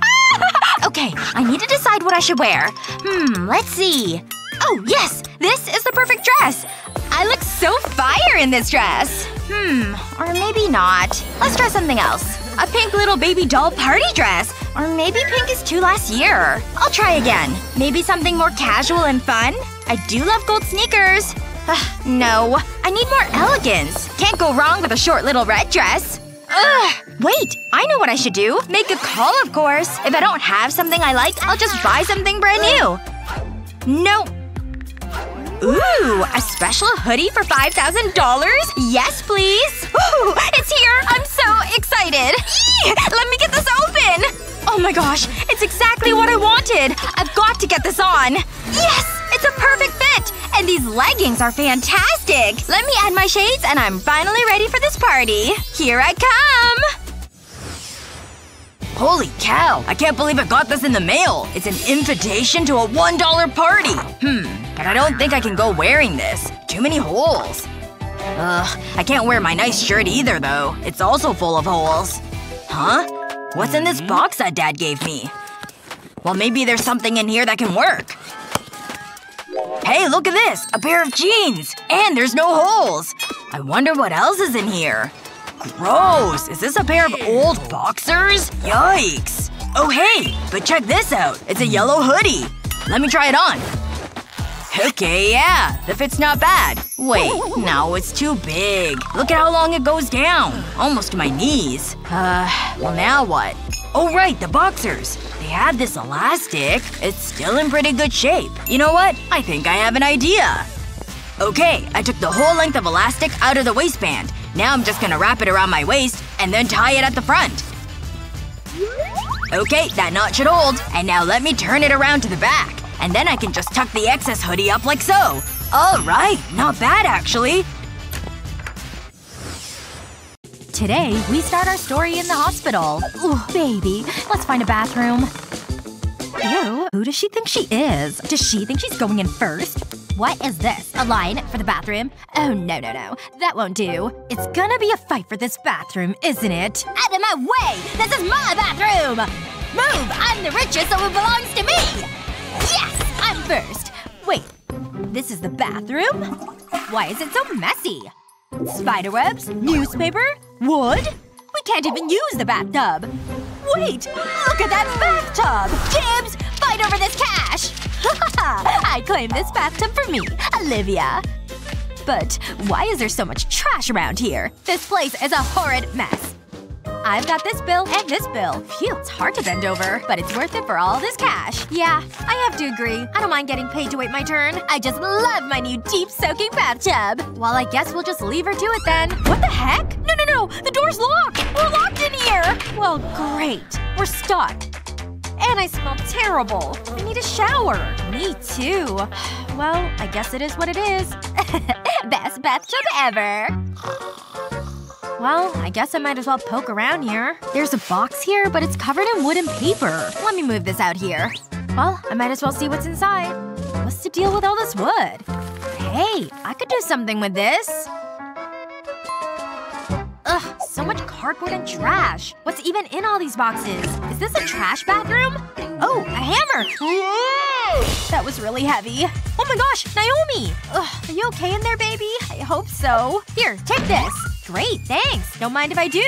okay, I need to decide what I should wear. Hmm, let's see. Oh, yes! This is the perfect dress! I look so fire in this dress! Hmm, or maybe not. Let's try something else. A pink little baby doll party dress! Or maybe pink is too last year. I'll try again. Maybe something more casual and fun? I do love gold sneakers. Ugh, no. I need more elegance. Can't go wrong with a short little red dress. Ugh. Wait, I know what I should do. Make a call, of course. If I don't have something I like, I'll just buy something brand new. Nope. Ooh, a special hoodie for $5,000? Yes, please! Ooh, it's here! I'm so excited! Eee, let me get this open! Oh my gosh, it's exactly what I wanted! I've got to get this on! Yes! It's a perfect fit! And And these leggings are fantastic! Let me add my shades and I'm finally ready for this party. Here I come! Holy cow! I can't believe I got this in the mail! It's an invitation to a one dollar party! Hmm. But I don't think I can go wearing this. Too many holes. Ugh. I can't wear my nice shirt either, though. It's also full of holes. Huh? What's in this box that dad gave me? Well, maybe there's something in here that can work. Hey, look at this! A pair of jeans! And there's no holes! I wonder what else is in here. Gross! Is this a pair of old boxers? Yikes. Oh hey! But check this out! It's a yellow hoodie! Let me try it on. Okay, yeah. The fit's not bad. Wait, no, it's too big. Look at how long it goes down. Almost to my knees. Uh, well now what? Oh right, the boxers. They had this elastic. It's still in pretty good shape. You know what? I think I have an idea. Okay, I took the whole length of elastic out of the waistband. Now I'm just gonna wrap it around my waist, and then tie it at the front. Okay, that knot should hold. And now let me turn it around to the back. And then I can just tuck the excess hoodie up like so. Alright, not bad actually. Today, we start our story in the hospital. Ooh, baby. Let's find a bathroom. Ew. Who does she think she is? Does she think she's going in first? What is this? A line for the bathroom? Oh no no no. That won't do. It's gonna be a fight for this bathroom, isn't it? Out of my way! This is my bathroom! Move! I'm the richest, so it belongs to me! Yes! I'm first! Wait. This is the bathroom? Why is it so messy? Spiderwebs? Newspaper? Wood? We can't even use the bathtub! Wait! Look at that bathtub! Dibs! Fight over this cash! I claim this bathtub for me, Olivia. But why is there so much trash around here? This place is a horrid mess. I've got this bill and this bill. Phew, it's hard to bend over. But it's worth it for all this cash. Yeah, I have to agree. I don't mind getting paid to wait my turn. I just love my new deep-soaking bathtub. Well, I guess we'll just leave her to it then. What the heck? No, no, no! The door's locked! We're locked in here! Well, great. We're stuck. And I smell terrible. I need a shower. Me too. Well, I guess it is what it is. Best bathtub ever. Well, I guess I might as well poke around here. There's a box here, but it's covered in wood and paper. Let me move this out here. Well, I might as well see what's inside. What's the deal with all this wood? Hey, I could do something with this. Ugh, so much cardboard and trash. What's even in all these boxes? Is this a trash bathroom? Oh, a hammer! That was really heavy. Oh my gosh, Naomi! Ugh, are you okay in there, baby? I hope so. Here, take this. Great, thanks. Don't mind if I do.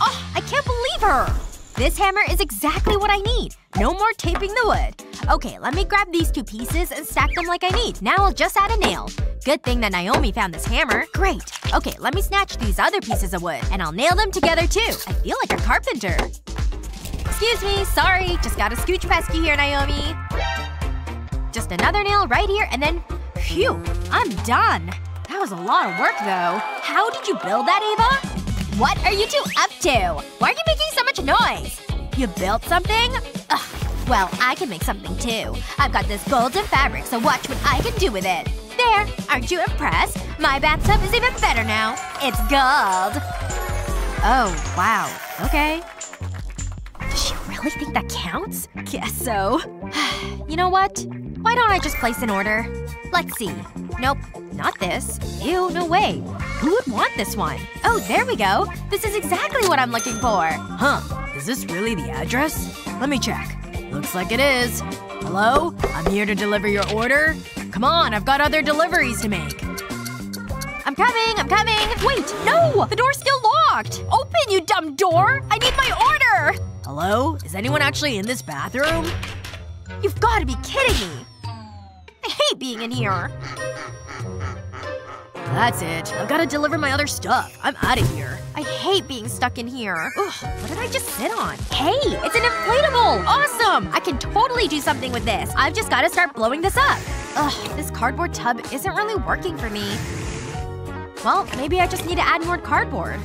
Oh, I can't believe her! This hammer is exactly what I need. No more taping the wood. Okay, let me grab these two pieces and stack them like I need. Now I'll just add a nail. Good thing that Naomi found this hammer. Great. Okay, let me snatch these other pieces of wood. And I'll nail them together too. I feel like a carpenter. Excuse me, sorry. Just got a scooch you here, Naomi. Just another nail right here, and then… Phew. I'm done. That was a lot of work, though. How did you build that, Ava? What are you two up to? Why are you making so much noise? You built something? Ugh. Well, I can make something too. I've got this golden fabric, so watch what I can do with it. There! Aren't you impressed? My bathtub is even better now. It's gold. Oh, wow. Okay. Does she really think that counts? Guess so. you know what? Why don't I just place an order? Let's see. Nope. Not this. Ew, no way. Who would want this one? Oh, there we go. This is exactly what I'm looking for. Huh. Is this really the address? Let me check. Looks like it is. Hello? I'm here to deliver your order. Come on, I've got other deliveries to make. I'm coming, I'm coming! Wait, no! The door's still locked! Open, you dumb door! I need my order! Hello? Is anyone actually in this bathroom? You've gotta be kidding me! I hate being in here. That's it. I've gotta deliver my other stuff. I'm out of here. I hate being stuck in here. Ugh, what did I just sit on? Hey, it's an inflatable! Awesome! I can totally do something with this. I've just gotta start blowing this up. Ugh, this cardboard tub isn't really working for me. Well, maybe I just need to add more cardboard.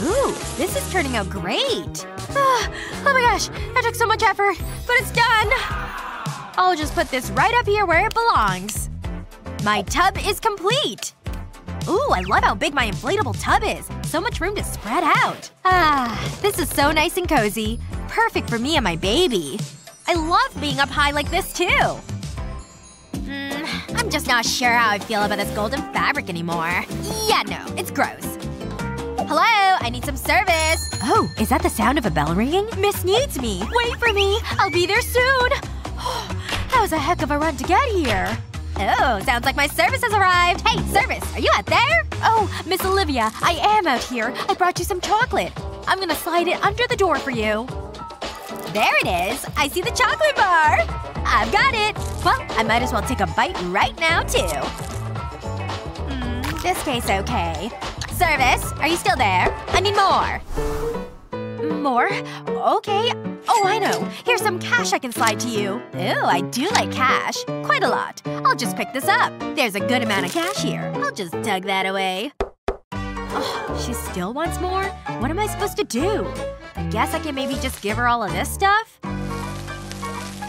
Ooh, this is turning out great. Ah, oh my gosh, that took so much effort. But it's done! I'll just put this right up here where it belongs. My tub is complete! Ooh, I love how big my inflatable tub is. So much room to spread out. Ah, this is so nice and cozy. Perfect for me and my baby. I love being up high like this, too. Mm, I'm just not sure how I feel about this golden fabric anymore. Yeah, no. It's gross. Hello? I need some service. Oh, is that the sound of a bell ringing? Miss needs me. Wait for me. I'll be there soon. that was a heck of a run to get here. Oh, sounds like my service has arrived. Hey, service, are you out there? Oh, Miss Olivia, I am out here. I brought you some chocolate. I'm gonna slide it under the door for you. There it is. I see the chocolate bar. I've got it. Well, I might as well take a bite right now, too. Hmm, this tastes okay. Service, are you still there? I need more. More? Okay. Oh, I know. Here's some cash I can slide to you. Ooh, I do like cash. Quite a lot. I'll just pick this up. There's a good amount of cash here. I'll just tug that away. Oh, she still wants more? What am I supposed to do? I guess I can maybe just give her all of this stuff?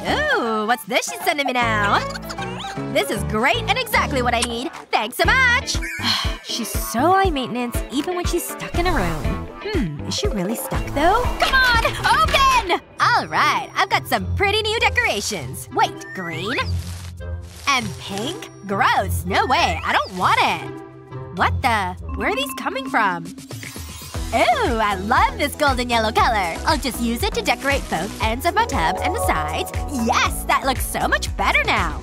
Ooh, what's this she's sending me now? This is great and exactly what I need. Thanks so much! she's so high maintenance even when she's stuck in a room. Hmm, is she really stuck though? Come on! Open! Alright, I've got some pretty new decorations. Wait, green? And pink? Gross. No way. I don't want it. What the? Where are these coming from? Ooh, I love this golden yellow color. I'll just use it to decorate both ends of my tub and the sides. Yes! That looks so much better now.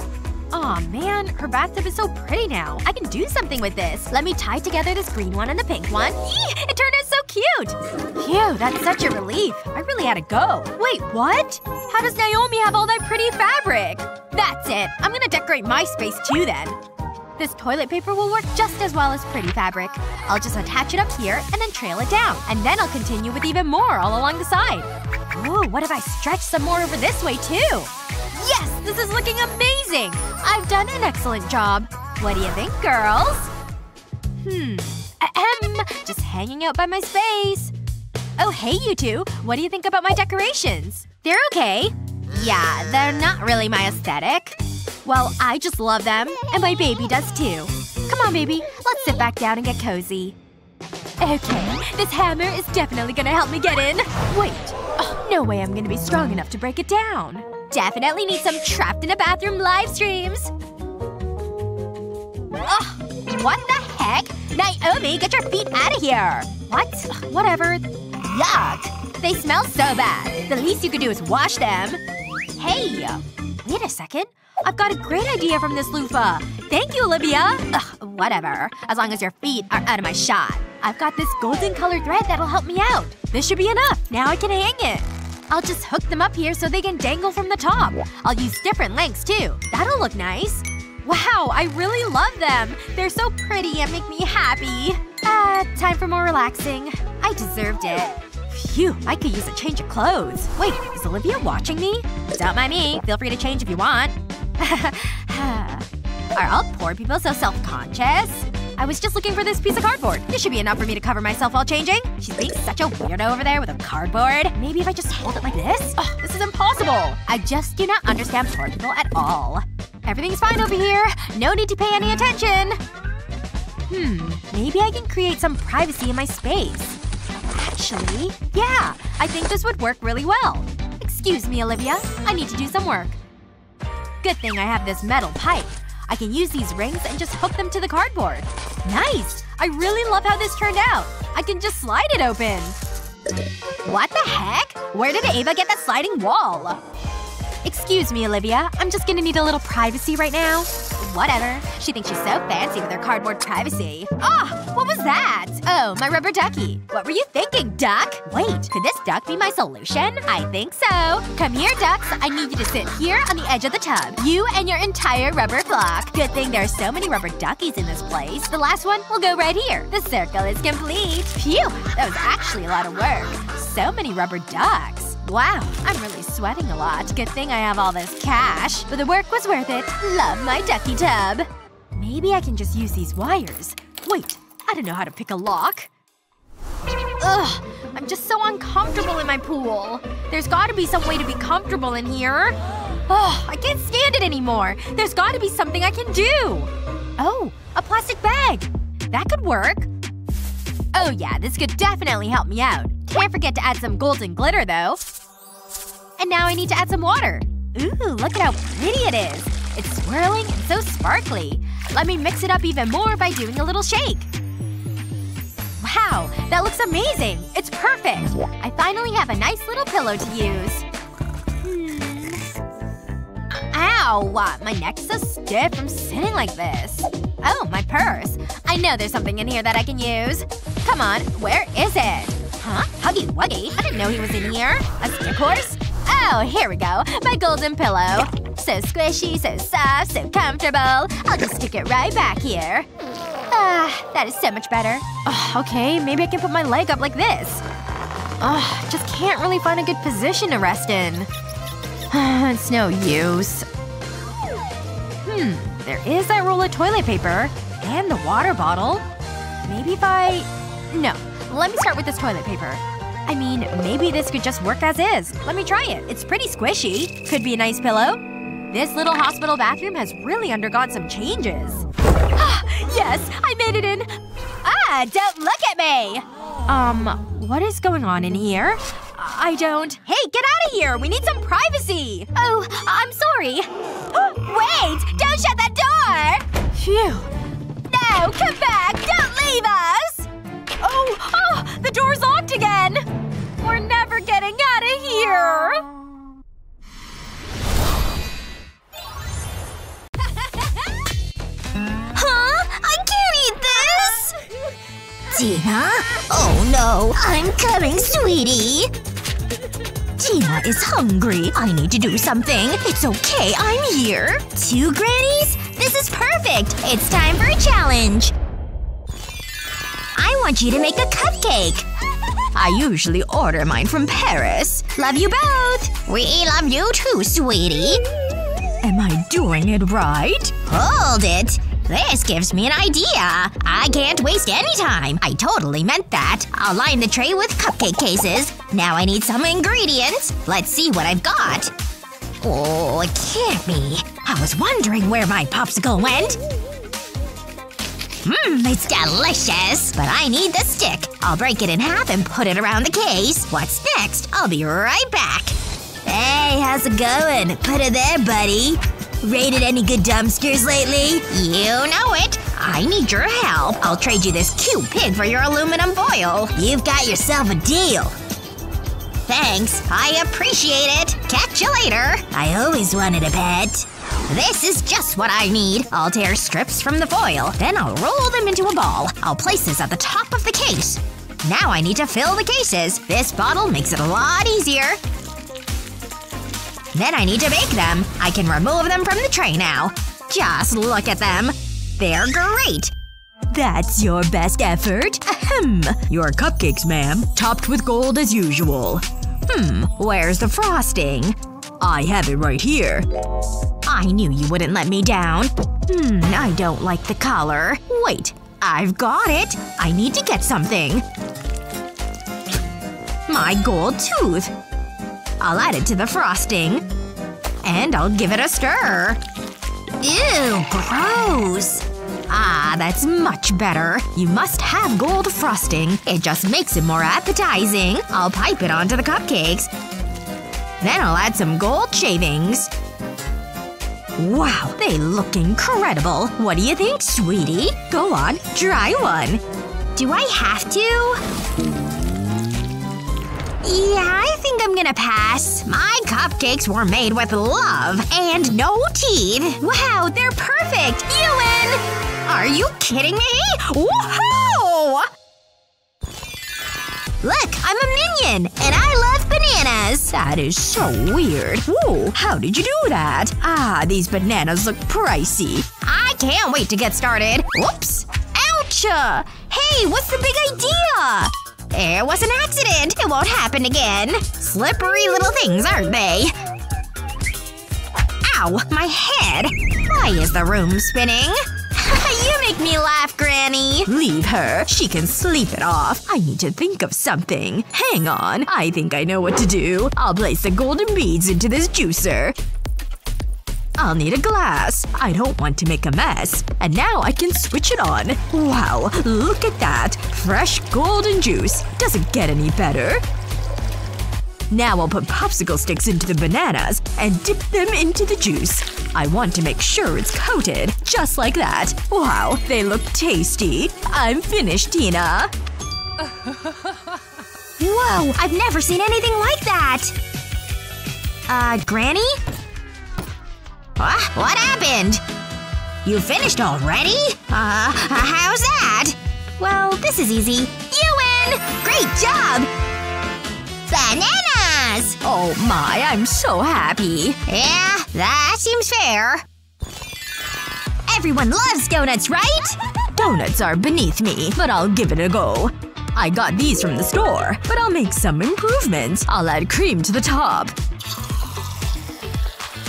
Aw, man. Her bathtub is so pretty now. I can do something with this. Let me tie together this green one and the pink one. Eee! It turned out so cute! Phew, that's such a relief. I really had to go. Wait, what? How does Naomi have all that pretty fabric? That's it. I'm gonna decorate my space too then. This toilet paper will work just as well as pretty fabric. I'll just attach it up here and then trail it down. And then I'll continue with even more all along the side. Ooh, what if I stretch some more over this way too? Yes! This is looking amazing! I've done an excellent job. What do you think, girls? Hmm. Ahem. Just hanging out by my space. Oh, hey, you two. What do you think about my decorations? They're okay. Yeah, they're not really my aesthetic. Well, I just love them. And my baby does too. Come on, baby. Let's sit back down and get cozy. Okay, this hammer is definitely gonna help me get in. Wait. Oh, no way I'm gonna be strong enough to break it down. Definitely need some trapped in a bathroom live streams. Ugh, what the heck? Naomi, get your feet out of here! What? Ugh, whatever. Yuck. They smell so bad. The least you could do is wash them. Hey! Wait a second. I've got a great idea from this loofah. Thank you, Olivia! Ugh, whatever. As long as your feet are out of my shot. I've got this golden colored thread that'll help me out. This should be enough. Now I can hang it. I'll just hook them up here so they can dangle from the top. I'll use different lengths, too. That'll look nice. Wow, I really love them! They're so pretty and make me happy. Ah, uh, time for more relaxing. I deserved it. Phew, I could use a change of clothes. Wait, is Olivia watching me? Don't mind me. Feel free to change if you want. Are all poor people so self-conscious? I was just looking for this piece of cardboard. This should be enough for me to cover myself while changing. She's being such a weirdo over there with a cardboard. Maybe if I just hold it like this? Oh, this is impossible! I just do not understand poor people at all. Everything's fine over here. No need to pay any attention. Hmm. Maybe I can create some privacy in my space. Actually, yeah. I think this would work really well. Excuse me, Olivia. I need to do some work. Good thing I have this metal pipe. I can use these rings and just hook them to the cardboard. Nice! I really love how this turned out. I can just slide it open. What the heck? Where did Ava get that sliding wall? Excuse me, Olivia. I'm just gonna need a little privacy right now. Whatever. She thinks she's so fancy with her cardboard privacy. Ah! Oh, what was that? Oh, my rubber ducky. What were you thinking, duck? Wait, could this duck be my solution? I think so. Come here, ducks. I need you to sit here on the edge of the tub. You and your entire rubber flock. Good thing there are so many rubber duckies in this place. The last one will go right here. The circle is complete. Phew! That was actually a lot of work. So many rubber ducks. Wow, I'm really sweating a lot. Good thing I have all this cash. But the work was worth it. Love my ducky tub. Maybe I can just use these wires. Wait, I don't know how to pick a lock. Ugh, I'm just so uncomfortable in my pool. There's gotta be some way to be comfortable in here. Oh, I can't stand it anymore. There's gotta be something I can do. Oh, a plastic bag. That could work. Oh yeah, this could definitely help me out. Can't forget to add some golden glitter, though. And now I need to add some water. Ooh, look at how pretty it is. It's swirling and so sparkly. Let me mix it up even more by doing a little shake. Wow, that looks amazing! It's perfect! I finally have a nice little pillow to use. Ow! My neck's so stiff from sitting like this. Oh, my purse. I know there's something in here that I can use. Come on, where is it? Huh? Huggy Wuggy? I didn't know he was in here. A skip horse? Oh, here we go. My golden pillow. So squishy, so soft, so comfortable. I'll just stick it right back here. Ah, that is so much better. Okay, maybe I can put my leg up like this. Ugh, just can't really find a good position to rest in. it's no use. Hmm, there is that roll of toilet paper. And the water bottle. Maybe if I… No. Let me start with this toilet paper. I mean, maybe this could just work as is. Let me try it. It's pretty squishy. Could be a nice pillow. This little hospital bathroom has really undergone some changes. yes! I made it in! Ah, don't look at me! Um, what is going on in here? I don't… Hey, get out of here! We need some privacy! Oh, I'm sorry. Wait! Don't shut that door! Phew. No! Come back! Don't leave us! Oh! Oh! The door's locked again! We're never getting out of here! Huh? I can't eat this! Tina? Oh no, I'm coming, sweetie! Tina is hungry. I need to do something. It's okay, I'm here. Two grannies? This is perfect! It's time for a challenge! I want you to make a cupcake! I usually order mine from Paris. Love you both! We love you too, sweetie! Am I doing it right? Hold it! This gives me an idea! I can't waste any time! I totally meant that! I'll line the tray with cupcake cases. Now I need some ingredients. Let's see what I've got. Oh, it can't be. I was wondering where my popsicle went. Mmm, it's delicious! But I need the stick. I'll break it in half and put it around the case. What's next? I'll be right back. Hey, how's it going? Put it there, buddy. Raided any good dumpsters lately? You know it. I need your help. I'll trade you this cute pig for your aluminum foil. You've got yourself a deal. Thanks. I appreciate it. Catch you later. I always wanted a pet. This is just what I need. I'll tear strips from the foil. Then I'll roll them into a ball. I'll place this at the top of the case. Now I need to fill the cases. This bottle makes it a lot easier. Then I need to bake them. I can remove them from the tray now. Just look at them. They're great. That's your best effort? Ahem. Your cupcakes, ma'am. Topped with gold as usual. Hmm, where's the frosting? I have it right here. I knew you wouldn't let me down. Hmm, I don't like the color. Wait, I've got it! I need to get something. My gold tooth. I'll add it to the frosting. And I'll give it a stir. Ew, gross. Ah, that's much better. You must have gold frosting. It just makes it more appetizing. I'll pipe it onto the cupcakes. Then I'll add some gold shavings. Wow, they look incredible. What do you think, sweetie? Go on, try one. Do I have to? Yeah, I think I'm gonna pass. My cupcakes were made with love. And no teeth. Wow, they're perfect! You win! Are you kidding me? Woohoo! Look, I'm a minion! And I love bananas! That is so weird. Whoa, how did you do that? Ah, these bananas look pricey. I can't wait to get started. Whoops! Ouch! Hey, what's the big idea? It was an accident. It won't happen again. Slippery little things, aren't they? Ow! My head! Why is the room spinning? you make me laugh, Granny. Leave her. She can sleep it off. I need to think of something. Hang on. I think I know what to do. I'll place the golden beads into this juicer. I'll need a glass. I don't want to make a mess. And now I can switch it on. Wow, look at that. Fresh golden juice. Doesn't get any better. Now I'll put popsicle sticks into the bananas and dip them into the juice. I want to make sure it's coated. Just like that. Wow, they look tasty. I'm finished, Tina. Whoa, I've never seen anything like that! Uh, Granny? What? What happened? You finished already? Uh, how's that? Well, this is easy. You win! Great job! Bananas! Oh my, I'm so happy. Yeah, that seems fair. Everyone loves donuts, right? Donuts are beneath me, but I'll give it a go. I got these from the store, but I'll make some improvements. I'll add cream to the top.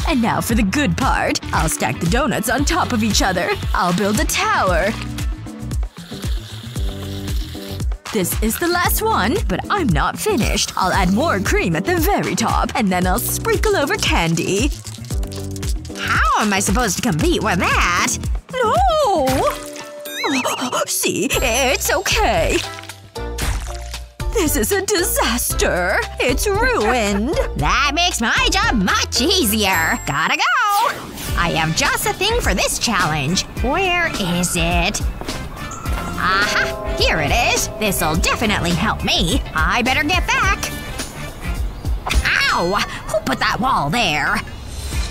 And now for the good part. I'll stack the donuts on top of each other. I'll build a tower. This is the last one, but I'm not finished. I'll add more cream at the very top, and then I'll sprinkle over candy. How am I supposed to compete with that? No! See, it's okay. This is a disaster. It's ruined. That makes my job much easier. Gotta go! I have just a thing for this challenge. Where is it? Aha! Here it is. This'll definitely help me. I better get back. Ow! Who put that wall there?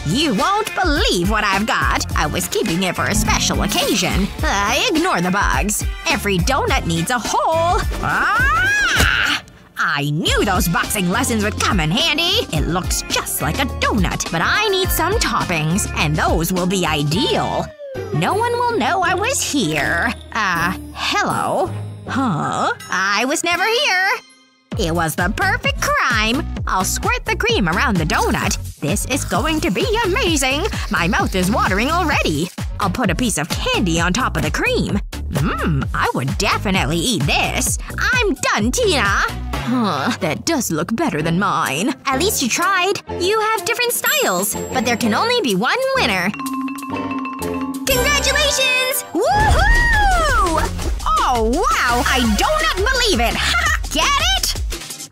You won't believe what I've got. I was keeping it for a special occasion. Uh, ignore the bugs. Every donut needs a hole. Ah! I knew those boxing lessons would come in handy. It looks just like a donut, but I need some toppings, and those will be ideal. No one will know I was here. Uh, hello? Huh? I was never here. It was the perfect crime. I'll squirt the cream around the donut. This is going to be amazing. My mouth is watering already. I'll put a piece of candy on top of the cream. Mmm, I would definitely eat this. I'm done, Tina! Huh. That does look better than mine. At least you tried. You have different styles, but there can only be one winner. Congratulations! Woohoo! Oh, wow! I do not believe it! Get it?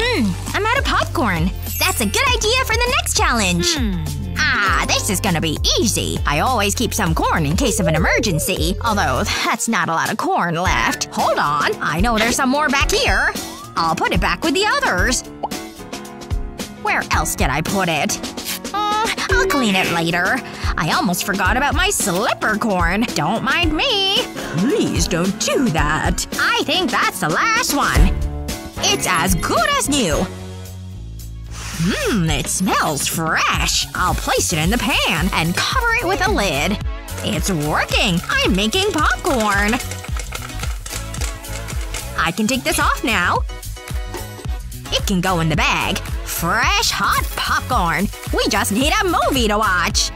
Hmm, I'm out of popcorn. That's a good idea for the next challenge. Ah, this is gonna be easy. I always keep some corn in case of an emergency. Although, that's not a lot of corn left. Hold on. I know there's some more back here. I'll put it back with the others. Where else did I put it? Mm, I'll clean it later. I almost forgot about my slipper corn. Don't mind me. Please don't do that. I think that's the last one. It's as good as new. Mmm, it smells fresh. I'll place it in the pan and cover it with a lid. It's working! I'm making popcorn! I can take this off now. It can go in the bag. Fresh, hot popcorn. We just need a movie to watch.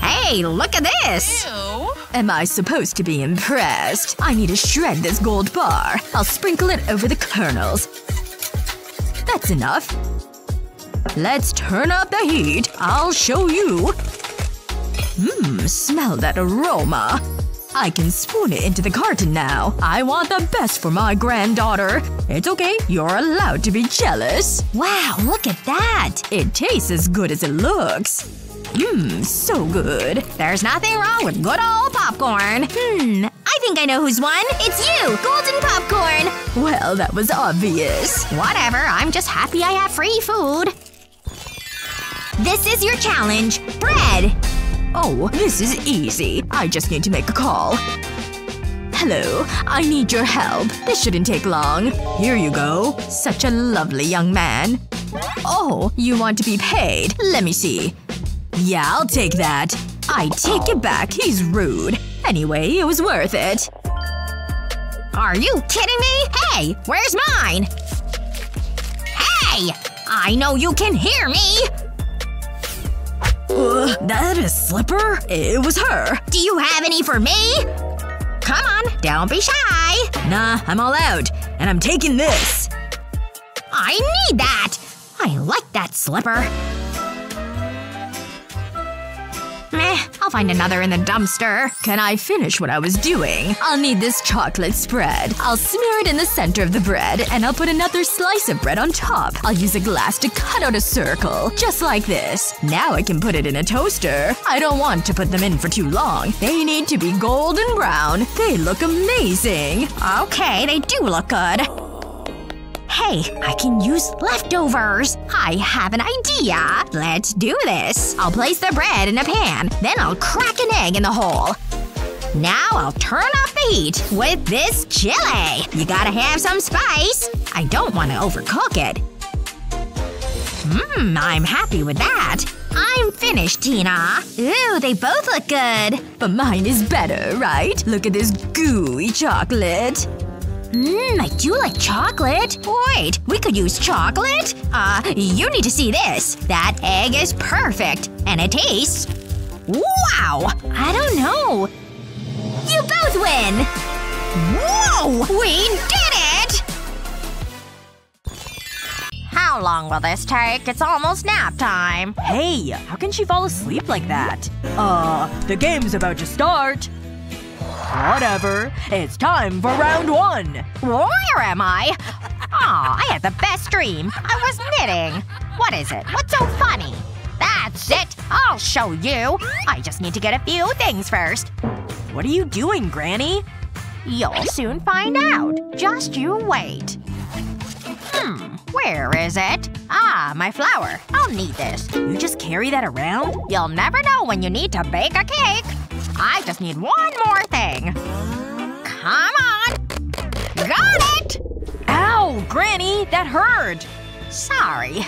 Hey, look at this! Am I supposed to be impressed? I need to shred this gold bar. I'll sprinkle it over the kernels. That's enough. Let's turn up the heat. I'll show you. Mmm, smell that aroma. I can spoon it into the carton now. I want the best for my granddaughter. It's okay, you're allowed to be jealous. Wow, look at that! It tastes as good as it looks. Mmm, so good. There's nothing wrong with good old popcorn. Hmm, I think I know who's won. It's you! Golden popcorn! Well, that was obvious. Whatever, I'm just happy I have free food. This is your challenge. Bread! Oh, this is easy. I just need to make a call. Hello. I need your help. This shouldn't take long. Here you go. Such a lovely young man. Oh, you want to be paid. Let me see. Yeah, I'll take that. I take it back. He's rude. Anyway, it was worth it. Are you kidding me? Hey, where's mine? Hey! I know you can hear me! Uh, that is Slipper? It was her. Do you have any for me? Come on, don't be shy. Nah, I'm all out. And I'm taking this. I need that. I like that slipper. Meh, I'll find another in the dumpster. Can I finish what I was doing? I'll need this chocolate spread. I'll smear it in the center of the bread, and I'll put another slice of bread on top. I'll use a glass to cut out a circle. Just like this. Now I can put it in a toaster. I don't want to put them in for too long. They need to be golden brown. They look amazing. Okay, they do look good. Hey, I can use leftovers. I have an idea. Let's do this. I'll place the bread in a pan, then I'll crack an egg in the hole. Now I'll turn off the heat with this chili. You gotta have some spice. I don't want to overcook it. Mmm, I'm happy with that. I'm finished, Tina. Ooh, they both look good. But mine is better, right? Look at this gooey chocolate. Mmm, I do like chocolate. Wait, we could use chocolate? Uh, you need to see this. That egg is perfect. And it tastes… Wow! I don't know. You both win! Whoa! We did it! How long will this take? It's almost nap time. Hey, how can she fall asleep like that? Uh, the game's about to start. Whatever. It's time for round one. Where am I? Aw, I had the best dream. I was knitting. What is it? What's so funny? That's it! I'll show you! I just need to get a few things first. What are you doing, Granny? You'll soon find out. Just you wait. Hmm, where is it? Ah, my flour. I'll need this. You just carry that around? You'll never know when you need to bake a cake. I just need one more thing. Come on! Got it! Ow! Granny! That hurt! Sorry.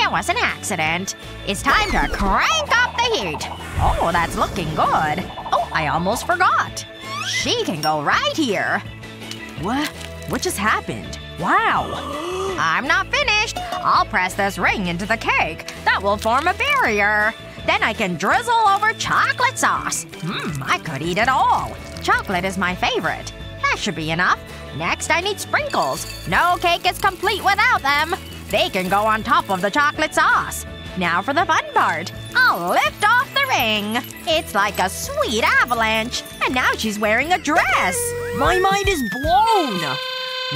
It was an accident. It's time to crank up the heat. Oh, that's looking good. Oh, I almost forgot. She can go right here. What? What just happened? Wow! I'm not finished. I'll press this ring into the cake. That will form a barrier. Then I can drizzle over chocolate sauce. Mmm, I could eat it all. Chocolate is my favorite. That should be enough. Next I need sprinkles. No cake is complete without them. They can go on top of the chocolate sauce. Now for the fun part. I'll lift off the ring. It's like a sweet avalanche. And now she's wearing a dress. My mind is blown!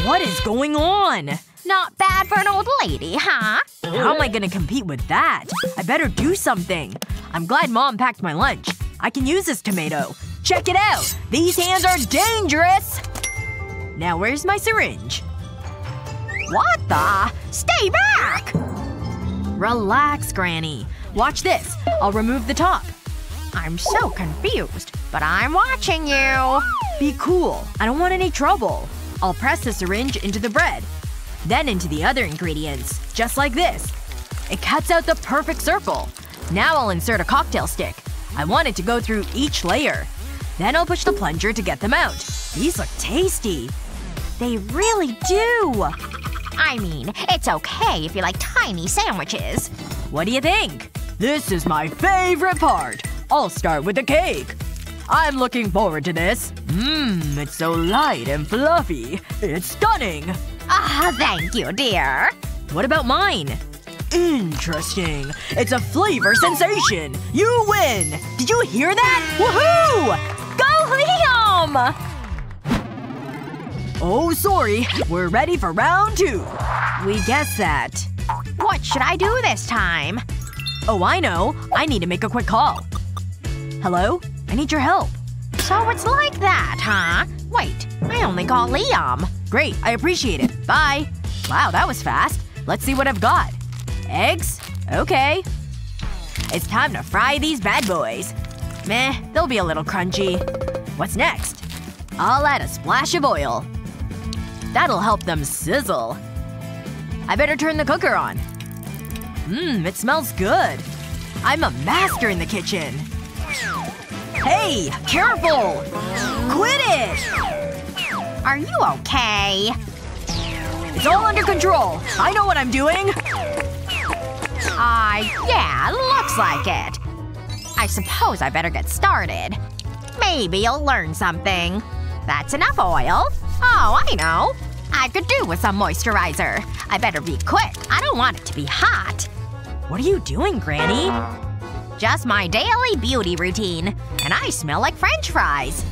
What is going on? Not bad for an old lady, huh? How am I gonna compete with that? I better do something. I'm glad mom packed my lunch. I can use this tomato. Check it out! These hands are dangerous! Now where's my syringe? What the? Stay back! Relax, Granny. Watch this. I'll remove the top. I'm so confused. But I'm watching you. Be cool. I don't want any trouble. I'll press the syringe into the bread. Then into the other ingredients. Just like this. It cuts out the perfect circle. Now I'll insert a cocktail stick. I want it to go through each layer. Then I'll push the plunger to get them out. These look tasty. They really do. I mean, it's okay if you like tiny sandwiches. What do you think? This is my favorite part. I'll start with the cake. I'm looking forward to this. Mmm, it's so light and fluffy. It's stunning. Ah, thank you, dear. What about mine? Interesting. It's a flavor sensation. You win! Did you hear that? Woohoo! Go Liam! Oh, sorry. We're ready for round two. We guessed that. What should I do this time? Oh, I know. I need to make a quick call. Hello? I need your help. So it's like that, huh? Wait, I only call Liam. Great, I appreciate it. Bye. Wow, that was fast. Let's see what I've got. Eggs? Okay. It's time to fry these bad boys. Meh, they'll be a little crunchy. What's next? I'll add a splash of oil. That'll help them sizzle. I better turn the cooker on. Mmm, it smells good. I'm a master in the kitchen. Hey! Careful! Quit it! Are you okay? It's all under control. I know what I'm doing. Ah, uh, yeah, looks like it. I suppose I better get started. Maybe you'll learn something. That's enough oil. Oh, I know. I could do with some moisturizer. I better be quick. I don't want it to be hot. What are you doing, Granny? Just my daily beauty routine. And I smell like french fries.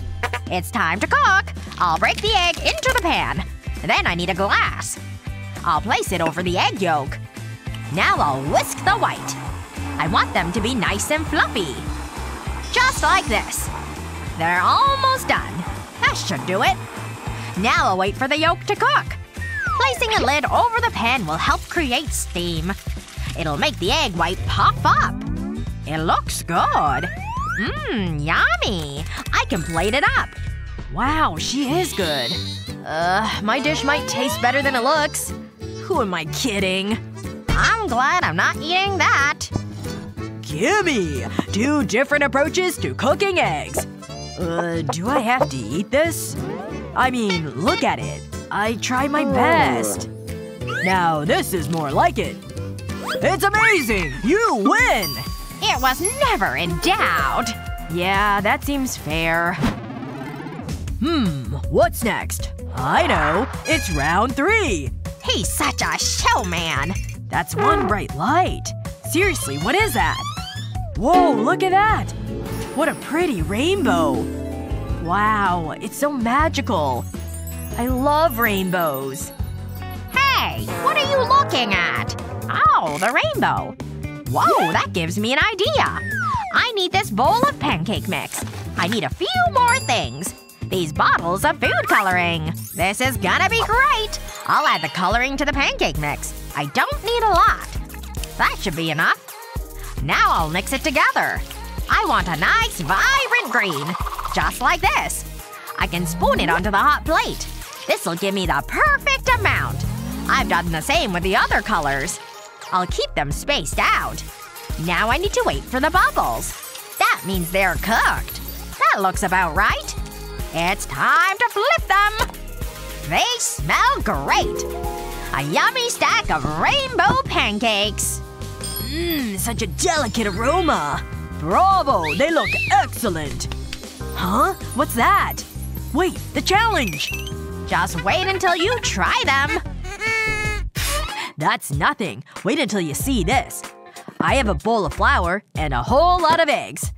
It's time to cook. I'll break the egg into the pan. Then I need a glass. I'll place it over the egg yolk. Now I'll whisk the white. I want them to be nice and fluffy. Just like this. They're almost done. That should do it. Now I'll wait for the yolk to cook. Placing a lid over the pan will help create steam. It'll make the egg white pop up. It looks good. Mmm, yummy. I can plate it up. Wow, she is good. Uh, my dish might taste better than it looks. Who am I kidding? I'm glad I'm not eating that. Gimme! Two different approaches to cooking eggs. Uh, do I have to eat this? I mean, look at it. I try my best. Now this is more like it. It's amazing! You win! It was never in doubt. Yeah, that seems fair. Hmm, what's next? I know. It's round three. He's such a showman. That's one bright light. Seriously, what is that? Whoa, look at that! What a pretty rainbow. Wow, it's so magical. I love rainbows. Hey, what are you looking at? Oh, the rainbow. Whoa, that gives me an idea. I need this bowl of pancake mix. I need a few more things. These bottles of food coloring. This is gonna be great! I'll add the coloring to the pancake mix. I don't need a lot. That should be enough. Now I'll mix it together. I want a nice, vibrant green. Just like this. I can spoon it onto the hot plate. This'll give me the perfect amount. I've done the same with the other colors. I'll keep them spaced out. Now I need to wait for the bubbles. That means they're cooked. That looks about right. It's time to flip them! They smell great! A yummy stack of rainbow pancakes! Mmm, such a delicate aroma. Bravo! They look excellent. Huh? What's that? Wait, the challenge! Just wait until you try them! That's nothing. Wait until you see this. I have a bowl of flour and a whole lot of eggs.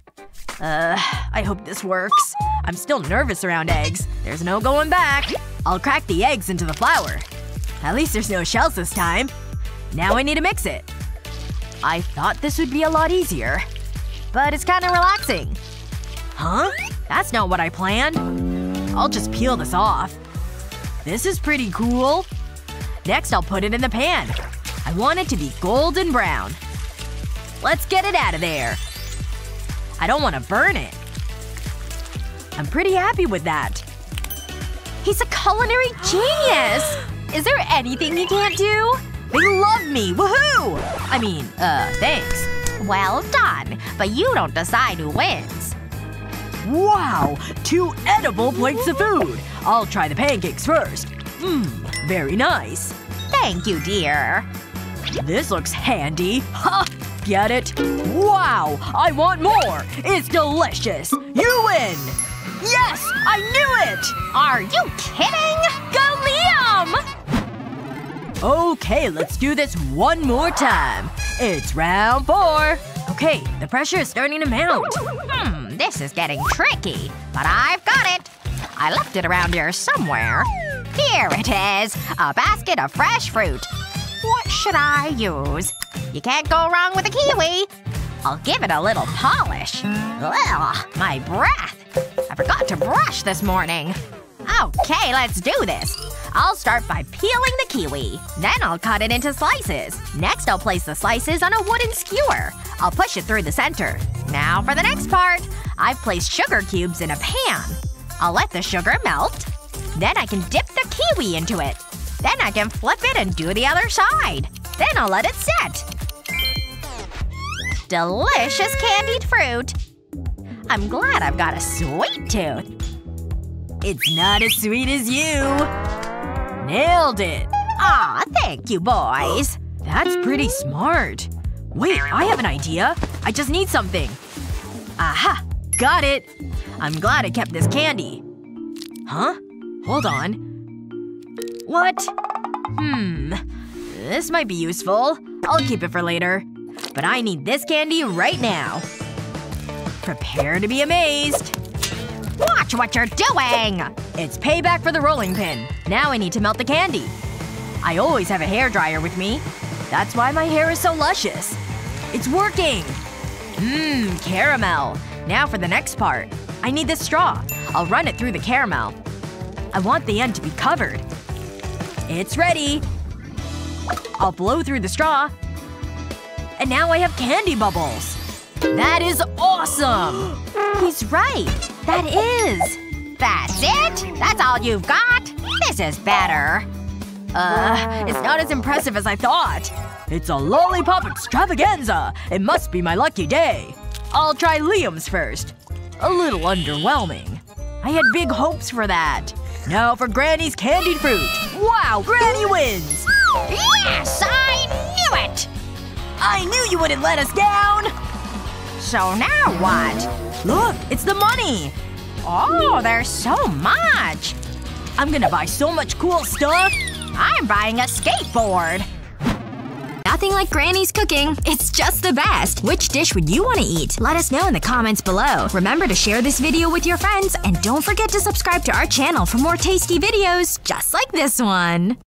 Uh, I hope this works. I'm still nervous around eggs. There's no going back. I'll crack the eggs into the flour. At least there's no shells this time. Now I need to mix it. I thought this would be a lot easier. But it's kinda relaxing. Huh? That's not what I planned. I'll just peel this off. This is pretty cool. Next I'll put it in the pan. I want it to be golden brown. Let's get it out of there. I don't want to burn it. I'm pretty happy with that. He's a culinary genius! Is there anything he can't do? They love me! Woohoo! I mean, uh, thanks. Well done. But you don't decide who wins. Wow! Two edible plates of food! I'll try the pancakes first. Mmm, very nice. Thank you, dear. This looks handy. Ha! Get it? Wow! I want more! It's delicious! You win! Yes! I knew it! Are you kidding? Go Liam! Okay, let's do this one more time. It's round four. Okay, the pressure is starting to mount. Hmm, this is getting tricky. But I've got it. I left it around here somewhere. Here it is. A basket of fresh fruit. What should I use? You can't go wrong with a kiwi. I'll give it a little polish. Ugh, my breath. I forgot to brush this morning. Okay, let's do this. I'll start by peeling the kiwi. Then I'll cut it into slices. Next I'll place the slices on a wooden skewer. I'll push it through the center. Now for the next part. I've placed sugar cubes in a pan. I'll let the sugar melt. Then I can dip the kiwi into it. Then I can flip it and do the other side. Then I'll let it set. Delicious candied fruit. I'm glad I've got a sweet tooth. It's not as sweet as you. Nailed it. Aw, thank you, boys. That's pretty smart. Wait, I have an idea. I just need something. Aha! Got it! I'm glad I kept this candy. Huh? Hold on. What? Hmm. This might be useful. I'll keep it for later. But I need this candy right now. Prepare to be amazed. Watch what you're doing! It's payback for the rolling pin. Now I need to melt the candy. I always have a hair dryer with me. That's why my hair is so luscious. It's working! Mmm, caramel. Now for the next part. I need this straw. I'll run it through the caramel. I want the end to be covered. It's ready. I'll blow through the straw. And now I have candy bubbles. That is awesome! He's right. That is. That's it? That's all you've got? This is better. Uh, it's not as impressive as I thought. It's a lollipop extravaganza! It must be my lucky day. I'll try Liam's first. A little underwhelming. I had big hopes for that. Now for Granny's candied fruit. Wow, Granny wins! Yes, I knew it! I knew you wouldn't let us down! So now what? Look, it's the money! Oh, there's so much! I'm gonna buy so much cool stuff! I'm buying a skateboard! Nothing like Granny's cooking. It's just the best. Which dish would you want to eat? Let us know in the comments below. Remember to share this video with your friends, and don't forget to subscribe to our channel for more tasty videos just like this one.